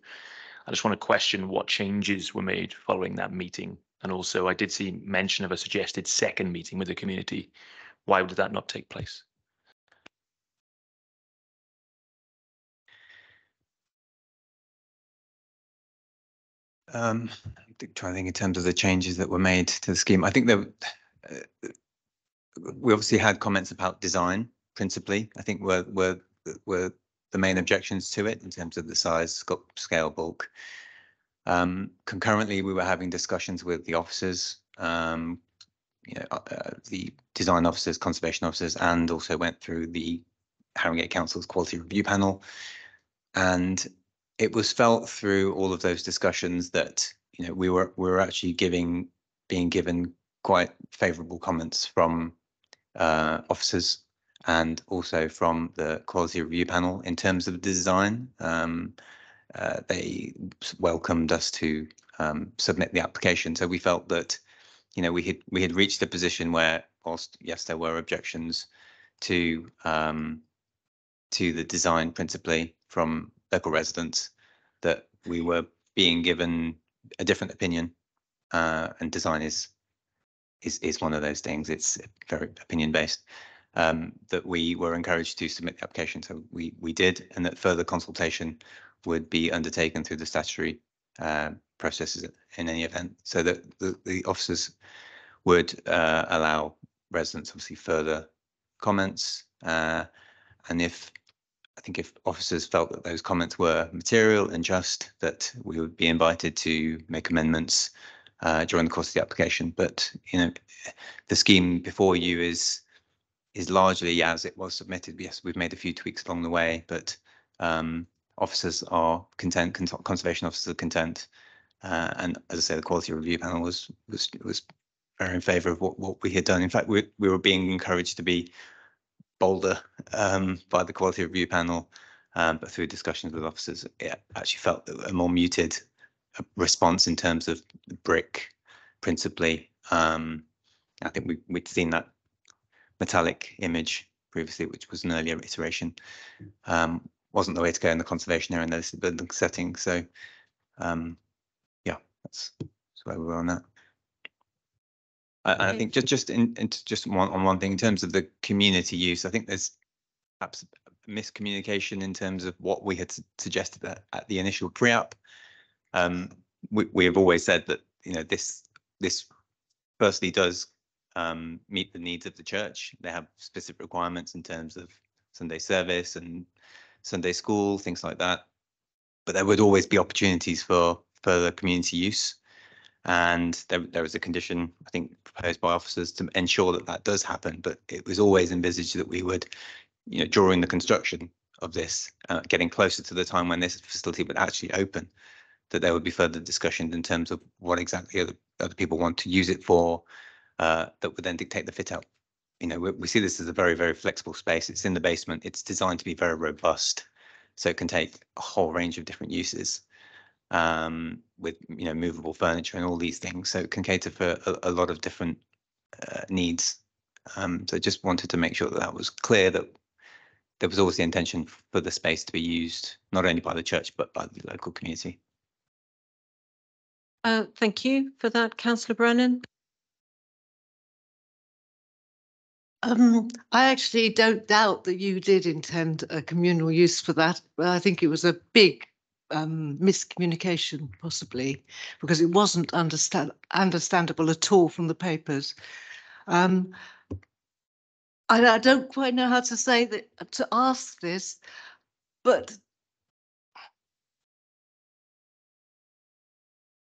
I just want to question what changes were made following that meeting, and also I did see mention of a suggested second meeting with the community. Why did that not take place? Um, trying to think in terms of the changes that were made to the scheme. I think there, uh, we obviously had comments about design principally. I think were were were the main objections to it in terms of the size, scope, scale, bulk. Um, concurrently, we were having discussions with the officers, um, you know, uh, uh the design officers, conservation officers, and also went through the Haringey Council's quality review panel. And it was felt through all of those discussions that you know we were we were actually giving being given quite favourable comments from uh, officers and also from the quality review panel in terms of the design. Um, uh, they welcomed us to um, submit the application, so we felt that you know we had we had reached a position where, whilst yes, there were objections to um, to the design principally from local residents that we were being given a different opinion uh, and design is is is one of those things. It's very opinion based um, that we were encouraged to submit the application. So we we did and that further consultation would be undertaken through the statutory uh, processes in any event so that the, the officers would uh, allow residents obviously further comments uh, and if I think if officers felt that those comments were material and just, that we would be invited to make amendments uh, during the course of the application. But you know, the scheme before you is is largely as it was submitted. Yes, we've made a few tweaks along the way, but um, officers are content, conservation officers are content. Uh, and as I say, the quality review panel was was was very in favour of what, what we had done. In fact, we we were being encouraged to be bolder um, by the quality review panel, um, but through discussions with officers, it actually felt a more muted uh, response in terms of brick, principally. Um, I think we, we'd seen that metallic image previously, which was an earlier iteration. Um, wasn't the way to go in the conservation area in the building setting. So, um, yeah, that's, that's where we were on that. I, I think just just in, in just one on one thing in terms of the community use, I think there's perhaps miscommunication in terms of what we had suggested at, at the initial pre-app. Um, we, we have always said that you know this this firstly does um, meet the needs of the church. They have specific requirements in terms of Sunday service and Sunday school, things like that. But there would always be opportunities for further community use. And there, there was a condition, I think, proposed by officers to ensure that that does happen. But it was always envisaged that we would, you know, during the construction of this, uh, getting closer to the time when this facility would actually open, that there would be further discussions in terms of what exactly other, other people want to use it for, uh, that would then dictate the fit out. You know, we, we see this as a very, very flexible space. It's in the basement. It's designed to be very robust, so it can take a whole range of different uses um, with you know movable furniture and all these things. So it can cater for a, a lot of different uh, needs. Um, so I just wanted to make sure that that was clear that there was always the intention for the space to be used not only by the church but by the local community. Uh, thank you for that, Councillor Brennan. Um, I actually don't doubt that you did intend a communal use for that. I think it was a big um, miscommunication possibly, because it wasn't understand understandable at all from the papers. Um, I, I don't quite know how to say that to ask this, but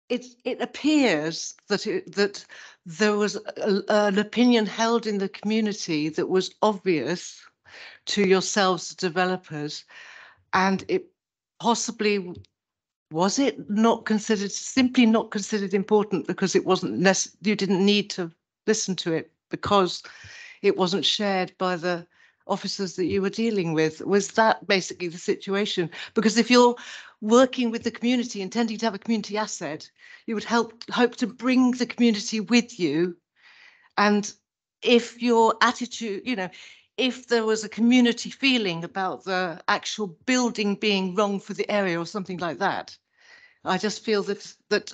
it it appears that it, that there was a, an opinion held in the community that was obvious to yourselves developers and it possibly was it not considered simply not considered important because it wasn't necess- you didn't need to listen to it because it wasn't shared by the officers that you were dealing with? Was that basically the situation? Because if you're working with the community intending to have a community asset you would help hope to bring the community with you. And if your attitude you know if there was a community feeling about the actual building being wrong for the area or something like that i just feel that that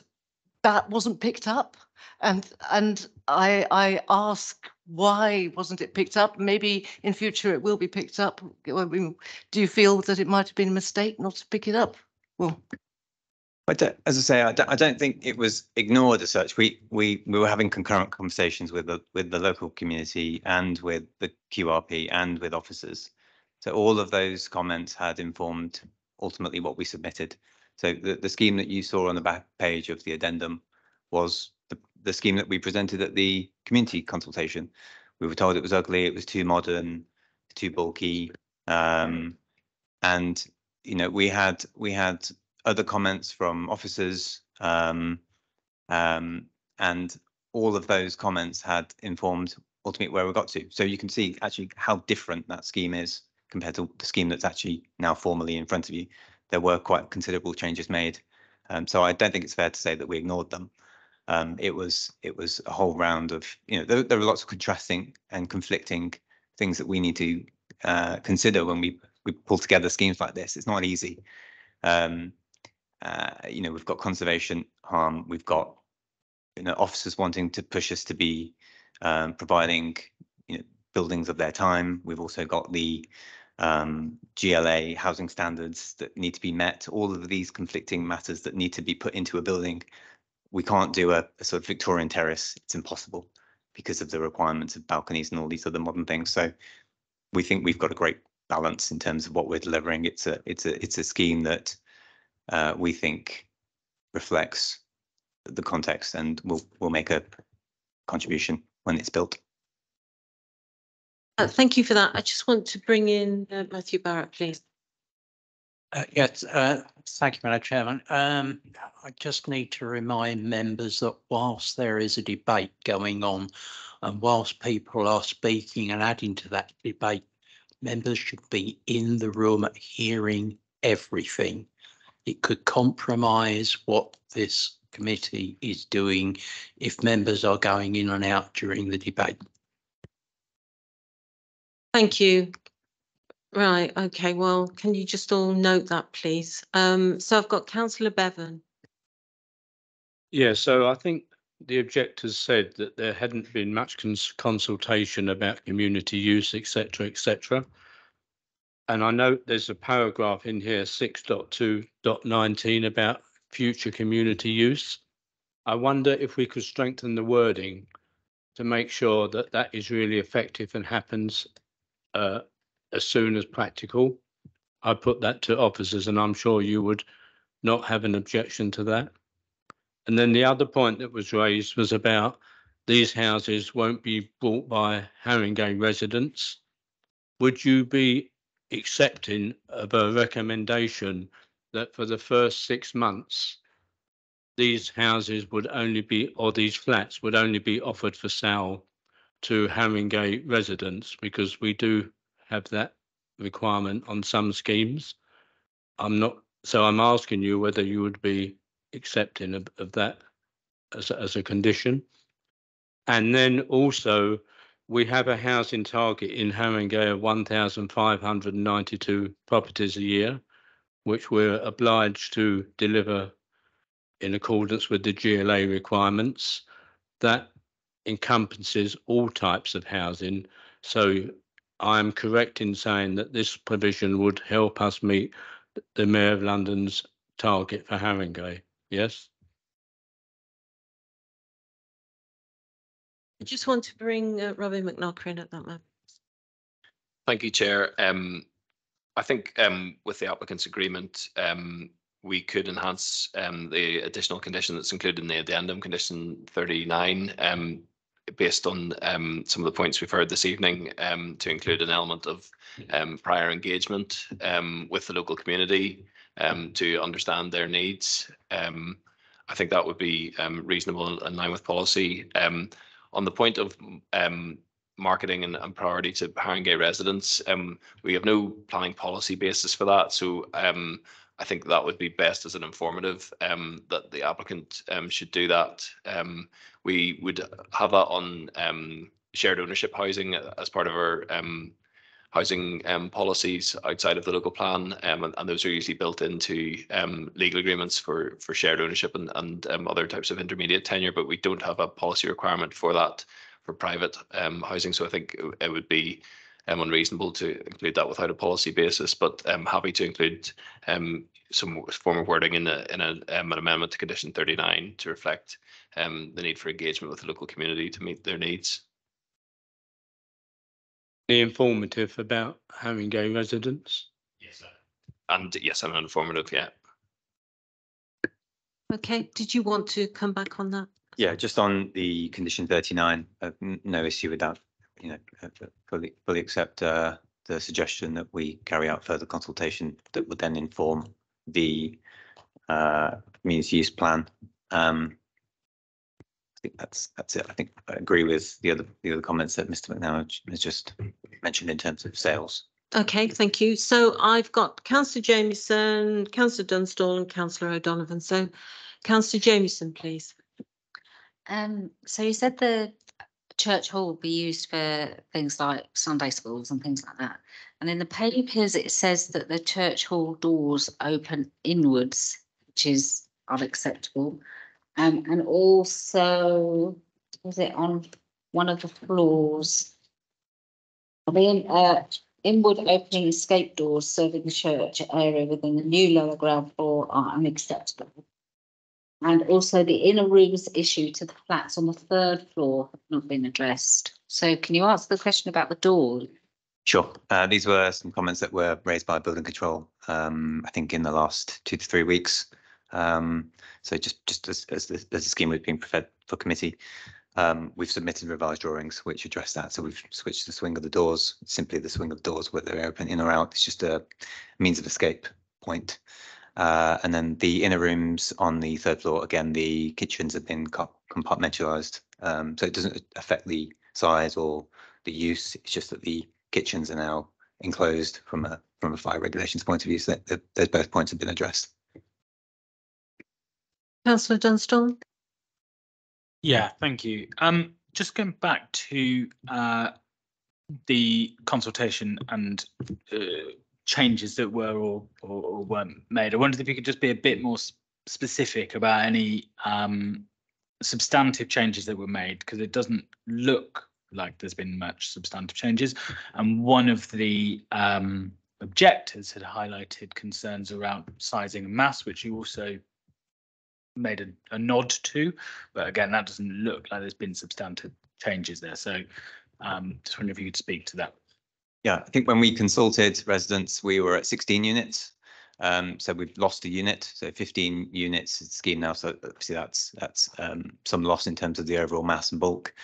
that wasn't picked up. And and i i ask why wasn't it picked up? Maybe in future it will be picked up. Do you feel that it might have been a mistake not to pick it up? Well I don't, as I say, I don't, I don't think it was ignored as such. We we we were having concurrent conversations with the with the local community and with the QRP and with officers. So all of those comments had informed ultimately what we submitted. So the, the scheme that you saw on the back page of the addendum was the, the scheme that we presented at the community consultation. We were told it was ugly, it was too modern, too bulky, um, and you know we had we had other comments from officers, um, um, and all of those comments had informed ultimately where we got to. So you can see actually how different that scheme is compared to the scheme that's actually now formally in front of you. There were quite considerable changes made. Um, so I don't think it's fair to say that we ignored them. Um, it was it was a whole round of you know there, there are lots of contrasting and conflicting things that we need to uh, consider when we we pull together schemes like this. It's not easy. Um, uh, you know, we've got conservation harm, we've got you know officers wanting to push us to be um, providing you know buildings of their time. We've also got the um, GLA housing standards that need to be met. All of these conflicting matters that need to be put into a building. We can't do a, a sort of Victorian terrace. It's impossible because of the requirements of balconies and all these other modern things. So we think we've got a great balance in terms of what we're delivering. It's a it's a it's a scheme that uh, we think reflects the context and will will make a contribution when it's built. Uh, thank you for that. I just want to bring in uh, Matthew Barrett, please. Uh, yes, uh, thank you, Madam Chairman. Um, I just need to remind members that whilst there is a debate going on and whilst people are speaking and adding to that debate, members should be in the room hearing everything. It could compromise what this committee is doing if members are going in and out during the debate. Thank you. Right, okay, well, can you just all note that, please? Um, so I've got councillor Bevan. Yeah, so I think the objectors said that there hadn't been much cons- consultation about community use, etc., etc. And I note there's a paragraph in here, 6.2.19, about future community use. I wonder if we could strengthen the wording to make sure that that is really effective and happens uh, as soon as practical. I put that to officers and I'm sure you would not have an objection to that. And then the other point that was raised was about these houses won't be bought by Haringey residents. Would you be accepting of a recommendation that for the first six months, these houses would only be, or these flats would only be offered for sale to Haringey residents because we do have that requirement on some schemes. I'm not, so I'm asking you whether you would be accepting of, of that as, as a condition. And then also, we have a housing target in Haringey of 1,592 properties a year, which we're obliged to deliver in accordance with the GLA requirements. That encompasses all types of housing. So I'm correct in saying that this provision would help us meet the Mayor of London's target for Haringey, yes? I just want to bring uh, McNaugher in at that moment. Thank you, Chair. Um, I think um, with the applicant's agreement, um, we could enhance um, the additional condition that's included in the addendum, condition 39, um, based on um, some of the points we've heard this evening, to include an element of prior engagement with the local community to understand their needs. I think that would be reasonable in line with policy. On the point of um, marketing and, and priority to Haringey residents, um, we have no planning policy basis for that. So um, I think that would be best as an informative um, that the applicant um, should do that. Um, we would have that on um, shared ownership housing as part of our housing um, policies outside of the local plan, um, and, and those are usually built into um, legal agreements for for shared ownership and and um, other types of intermediate tenure. But we don't have a policy requirement for that for private um, housing. So I think it, would be um, unreasonable to include that without a policy basis. But I'm happy to include some form of wording in a in a an amendment to condition 39 to reflect the need for engagement with the local community to meet their needs. The informative about Haringey residents? Yes, sir. And yes, I'm informative. Yeah. Okay, did you want to come back on that? Yeah, just on the condition thirty-nine, uh, n- no issue with that. You know, uh, uh, fully, fully accept uh, the suggestion that we carry out further consultation that would then inform the uh, community use plan. Um, I think that's, that's it. I think I agree with the other, the other comments that Mr. McNally has just mentioned in terms of sales. Okay, thank you. So I've got councillor Jameson, councillor Dunstall and councillor O'Donovan. So councillor Jameson, please. Um, so you said the church hall will be used for things like Sunday schools and things like that. And in the papers, it says that the church hall doors open inwards, which is unacceptable. Um, and also, was it on one of the floors? The in- uh, inward opening escape doors serving the church area within the new lower ground floor are unacceptable. And also the inner rooms issue to the flats on the third floor have not been addressed. So can you answer the question about the door? Sure. Uh, these were some comments that were raised by building control, um, I think in the last two to three weeks. Um, so just, just as, as the, as the scheme was being prepared for committee, um, we've submitted revised drawings which address that. So we've switched the swing of the doors, simply the swing of doors, whether they're open in or out. It's just a means of escape point. Uh, and then the inner rooms on the third floor, again, the kitchens have been compartmentalized. Um, so it doesn't affect the size or the use. It's just that the kitchens are now enclosed from a from a fire regulations point of view. So that, that those both points have been addressed. Councillor Dunstall? Yeah, thank you. Um, just going back to uh, the consultation and uh, changes that were or, or, or weren't made. I wondered if you could just be a bit more specific about any um, substantive changes that were made, because it doesn't look like there's been much substantive changes. And one of the um, objectors had highlighted concerns around sizing and mass, which you also made a, a nod to, but again, that doesn't look like there's been substantive changes there. So um, just wondering if you could speak to that. Yeah, I think when we consulted residents, we were at 16 units. Um, so we've lost a unit, so 15 units is the scheme now. So obviously that's that's um, some loss in terms of the overall mass and bulk.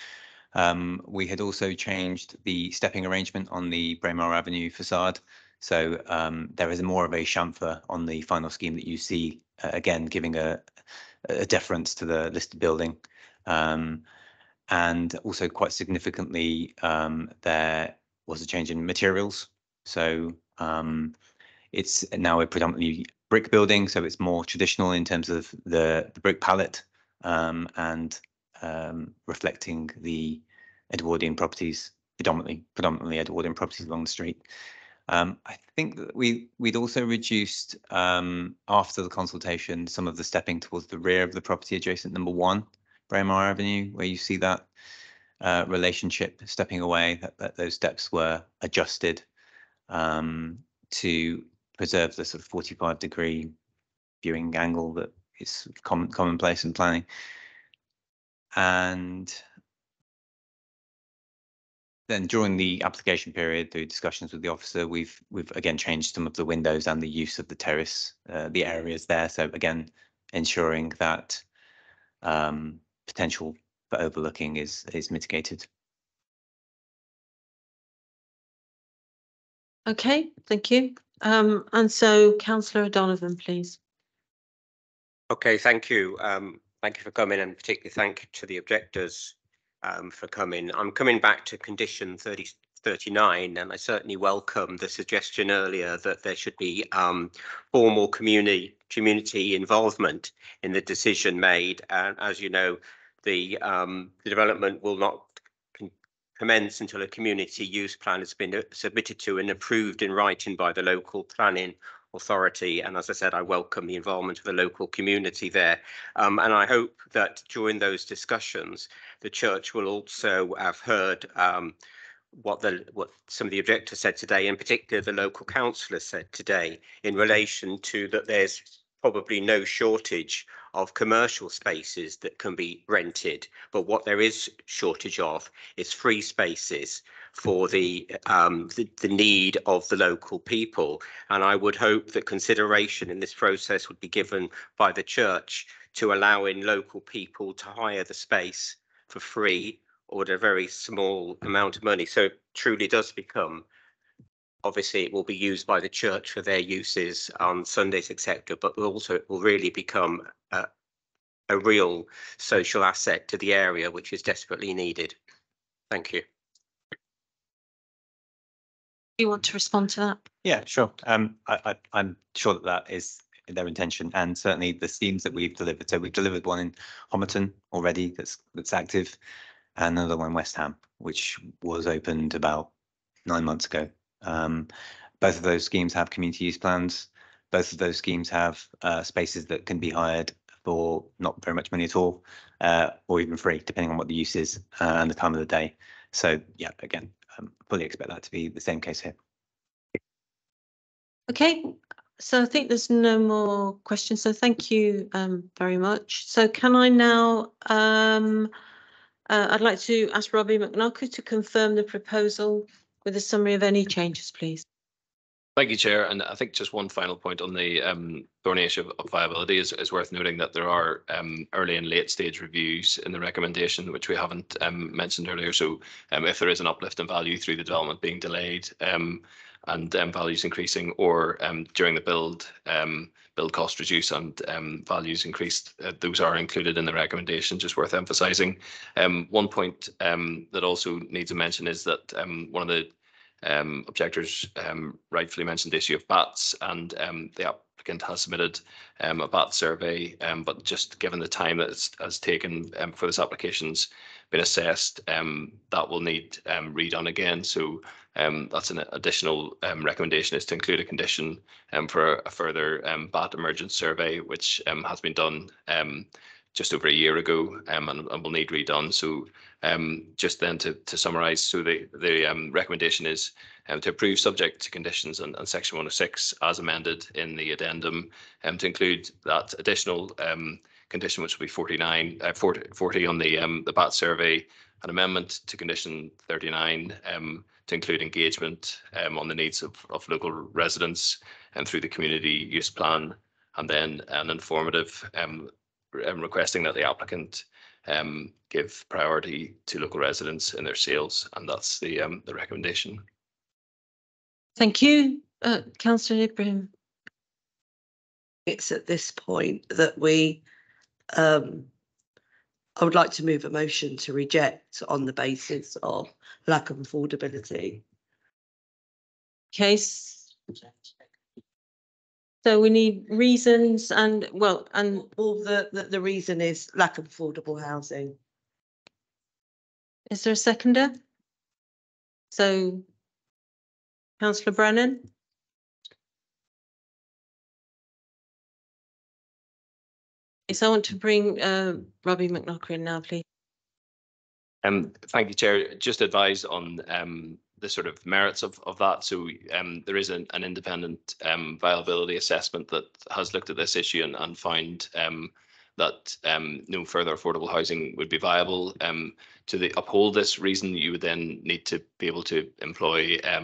Um, we had also changed the stepping arrangement on the Braemar Avenue facade. So um, there is more of a chamfer on the final scheme that you see, uh, again, giving a, a deference to the listed building. Um, and also quite significantly, um, there was a change in materials. So um, it's now a predominantly brick building, so it's more traditional in terms of the, the brick palette um, and um, reflecting the Edwardian properties, predominantly predominantly Edwardian properties along the street. Um, I think that we we'd also reduced um, after the consultation some of the stepping towards the rear of the property adjacent number one, Braemar Avenue, where you see that uh, relationship stepping away. That, that those steps were adjusted um, to preserve the sort of 45 degree viewing angle that is common commonplace in planning. And then during the application period, through discussions with the officer, we've we've again changed some of the windows and the use of the terrace, uh, the areas there. So again, ensuring that um, potential for overlooking is is mitigated. Okay, thank you. Um, and so councillor O'Donovan, please. Okay, thank you. Um, thank you for coming and particularly thank you to the objectors um, for coming. I'm coming back to condition 30, 39 and I certainly welcome the suggestion earlier that there should be um, formal community community involvement in the decision made. And as you know, the, um, the development will not commence until a community use plan has been uh, submitted to and approved in writing by the local planning authority. And as I said, I welcome the involvement of the local community there. Um, and I hope that during those discussions, the church will also have heard um, what the what some of the objectors said today, in particular the local councillor said today, in relation to that there's probably no shortage of commercial spaces that can be rented, but what there is shortage of is free spaces for the, um, the, the need of the local people. And I would hope that consideration in this process would be given by the church to allowing local people to hire the space for free or at a very small amount of money. So it truly does become obviously it will be used by the church for their uses on Sundays, etc. But also it will really become a, a real social asset to the area, which is desperately needed. Thank you. Do you want to respond to that? Yeah, sure. Um, I, I, I'm sure that that is their intention, and certainly the schemes that we've delivered. So we've delivered one in Homerton already that's that's active, and another one in West Ham, which was opened about nine months ago. Um, both of those schemes have community use plans. Both of those schemes have uh, spaces that can be hired for not very much money at all, uh, or even free, depending on what the use is uh, and the time of the day. So yeah, again, um, fully expect that to be the same case here. Okay, so I think there's no more questions. So thank you um, very much. So can I now, um, uh, I'd like to ask Robbie McNaugher to confirm the proposal with a summary of any changes, please. Thank you, Chair. And I think just one final point on the um, thorny issue of, viability is, is worth noting that there are um, early and late stage reviews in the recommendation, which we haven't um, mentioned earlier. So um, if there is an uplift in value through the development being delayed um, and um, values increasing or during the build, build cost reduce and um, values increased, uh, those are included in the recommendation, just worth emphasising. Um, one point um, that also needs a mention is that um, one of the um, objectors rightfully mentioned the issue of bats and the applicant has submitted a bat survey, but just given the time that it's has taken for this application's been assessed, that will need redone again. So um, that's an additional um, recommendation is to include a condition um, for a further um, bat emergence survey, which um, has been done um, just over a year ago um, and, and will need redone. So just then to, to summarise, so the, the recommendation is to approve subject to conditions and, and section 106 as amended in the addendum um, to include that additional condition, which will be 49, uh, 40, 40 on the, the BAT survey, an amendment to condition 39 um, to include engagement um, on the needs of, of local residents and through the community use plan, and then an informative um, um, requesting that the applicant um, give priority to local residents in their sales, and that's the um, the recommendation. Thank you, uh, councillor Ibrahim. It's at this point that we, um, I would like to move a motion to reject on the basis of lack of affordability. Case. So we need reasons and, well, and all the, the, the reason is lack of affordable housing. is there a seconder? So councillor Brennan? Yes, I want to bring uh, Robbie McNaugher in now, please. Um, thank you, Chair. Just advise on um, the sort of merits of, of that. So um, there is an, an independent um, viability assessment that has looked at this issue and, and found um, that um, no further affordable housing would be viable. To the, uphold this reason, you would then need to be able to employ a,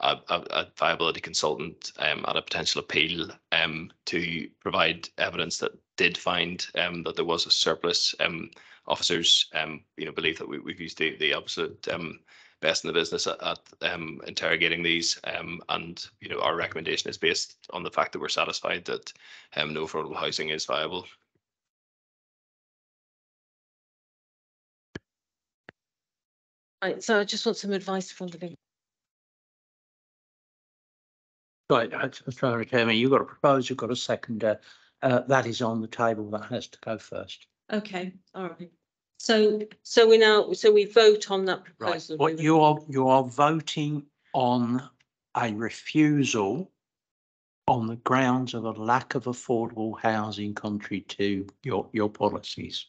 a, a viability consultant um, at a potential appeal um, to provide evidence that did find um, that there was a surplus. Um, officers, um, you know, believe that we, we've used the, the absolute um, best in the business at, at um, interrogating these. Um, and, you know, our recommendation is based on the fact that we're satisfied that um, no affordable housing is viable. Right, so I just want some advice from the legal. Right, uh, Mr. Chairman, you've got a proposal, you've got a seconder. Uh, that is on the table. That has to go first. Okay, all right. So, so we now, so we vote on that Right, proposal. what you are, you are voting on a refusal on the grounds of a lack of affordable housing contrary to your, your policies.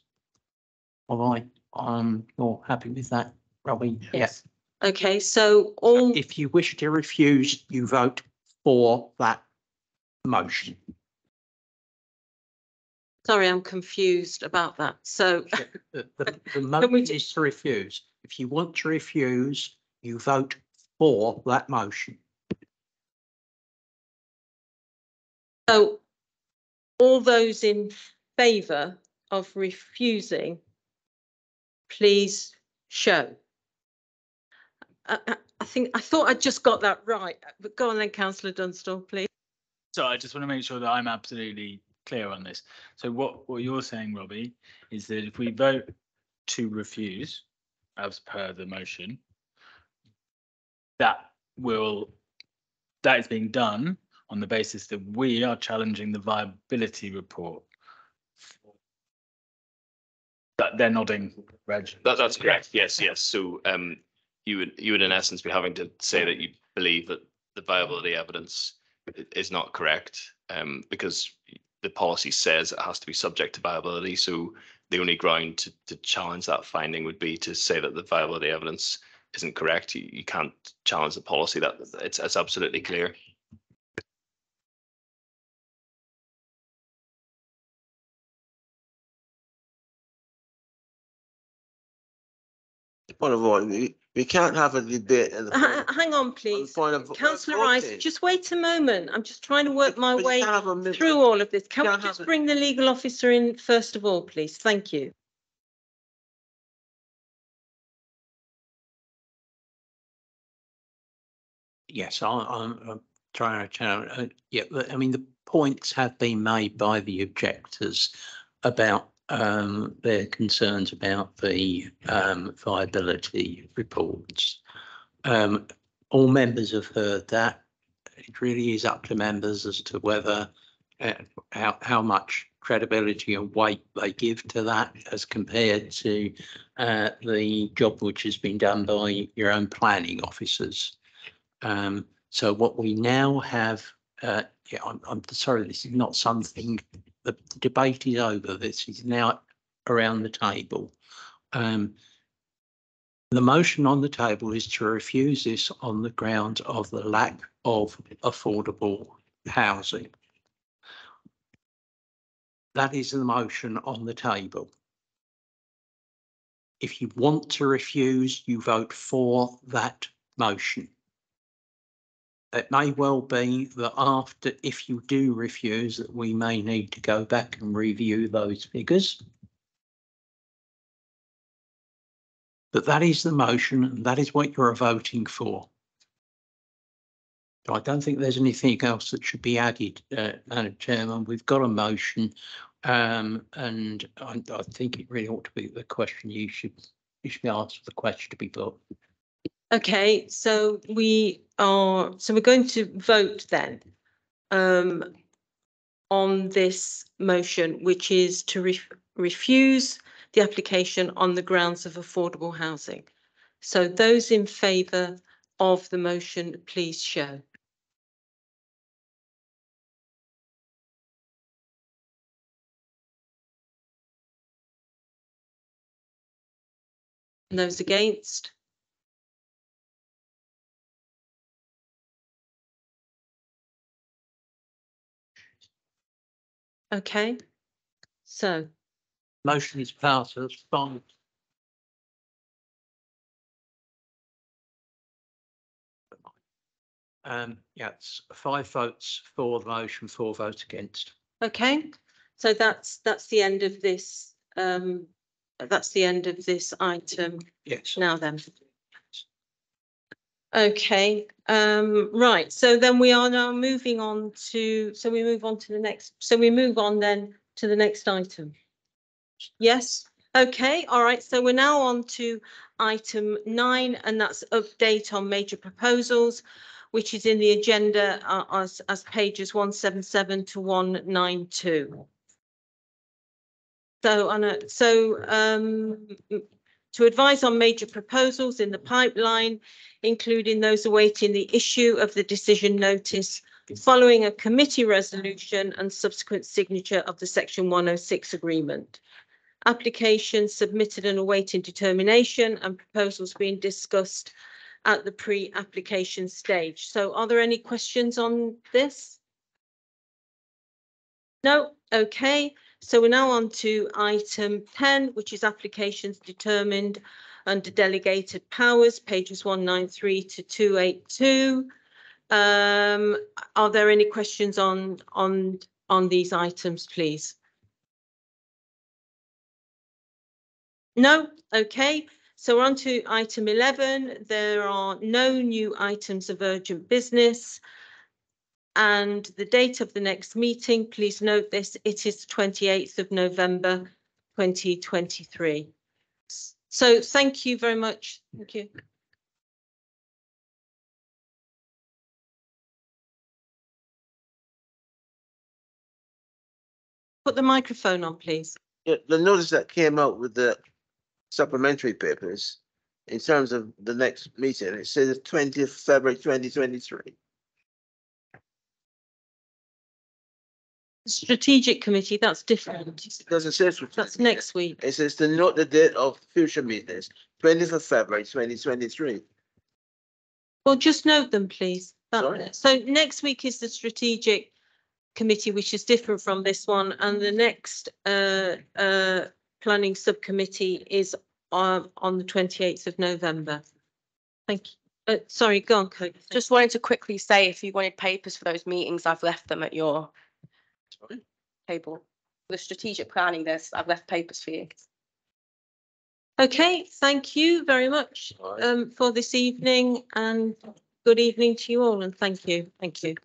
All right, um, you're happy with that, Robbie? Yes. Okay, so all, If you wish to refuse, you vote for that motion. Sorry, I'm confused about that. So, The, the, the we motion is to refuse. If you want to refuse, you vote for that motion. so all those in favour of refusing, please show. I, I- I think, I thought I just got that right, but go on then, councillor Dunstall, please. So I just want to make sure that I'm absolutely clear on this. So what, what you're saying, Robbie, is that if we vote to refuse, as per the motion, that will, that is being done on the basis that we are challenging the viability report. That they're nodding, Reg. That, that's correct. Yes, yes. So um, you would, you would in essence be having to say that you believe that the viability evidence is not correct um, because the policy says it has to be subject to viability. So the only ground to, to challenge that finding would be to say that the viability evidence isn't correct. You, you can't challenge the policy. That it's, it's absolutely clear. Point of order, we, we can't have a debate. and- Ha- Hang on, please. point of- Councillor Rice, just wait a moment. I'm just trying to work my We way can't have a minute. through all of this. Can we can't just it. bring the legal officer in first of all, please? Thank you. Yes, I, I'm, I'm trying to channel, uh, yeah, I mean, the points have been made by the objectors about um, their concerns about the um, viability reports. Um, all members have heard that. It really is up to members as to whether uh, how, how much credibility and weight they give to that as compared to uh, the job which has been done by your own planning officers. Um, so what we now have, uh, yeah, I'm, I'm sorry, this is not something, the debate is over. This is now around the table. Um, the motion on the table is to refuse this on the grounds of the lack of affordable housing. That is the motion on the table. If you want to refuse, you vote for that motion. It may well be that after, if you do refuse, that we may need to go back and review those figures. But that is the motion and that is what you're voting for. So I don't think there's anything else that should be added, uh, Madam Chairman. We've got a motion. Um, and I, I think it really ought to be the question you should, you should be asked for the question to be put. Okay, so we are, so we're going to vote then um, on this motion, which is to ref- refuse the application on the grounds of affordable housing. So those in favour of the motion, please show. And Those against? Okay, so, Motion is passed as five. Um, yeah, it's five votes for the motion, four votes against. okay, so that's, that's the end of this, um, that's the end of this item Yes. now then. Okay, um, right, so then we are now moving on to, so we move on to the next, so we move on then to the next item. Yes, okay, all right, so we're now on to item nine, and that's update on major proposals, which is in the agenda uh, as, as pages one seven seven to one nine two. So, on a, so, um, to advise on major proposals in the pipeline, including those awaiting the issue of the decision notice following a committee resolution and subsequent signature of the section one oh six agreement. Applications submitted and awaiting determination and proposals being discussed at the pre-application stage. So are there any questions on this? No, okay. So we're now on to item ten, which is applications determined under delegated powers, pages one nine three to two eight two. Um, are there any questions on, on, on these items, please? No, okay. So we're on to item eleven. There are no new items of urgent business and the date of the next meeting, please note this, it is 28th of November 2023. So thank you very much. Thank you. Put the microphone on, please. Yeah, the notice that came out with the supplementary papers in terms of the next meeting, it says 20th February 2023. Strategic committee, that's different. It doesn't say. That's next week. It says to note the date of future meetings, twentieth of February twenty twenty-three. Well, just note them, please. That- Sorry? So next week is the strategic committee, which is different from this one, and the next uh uh planning subcommittee is on on the twenty-eighth of November. Thank you. Uh, sorry, go on, Coach. Just wanted to quickly say, if you wanted papers for those meetings, I've left them at your table. The strategic planning, there's, I've left papers for you. Okay, thank you very much um for this evening and good evening to you all and thank you, thank you.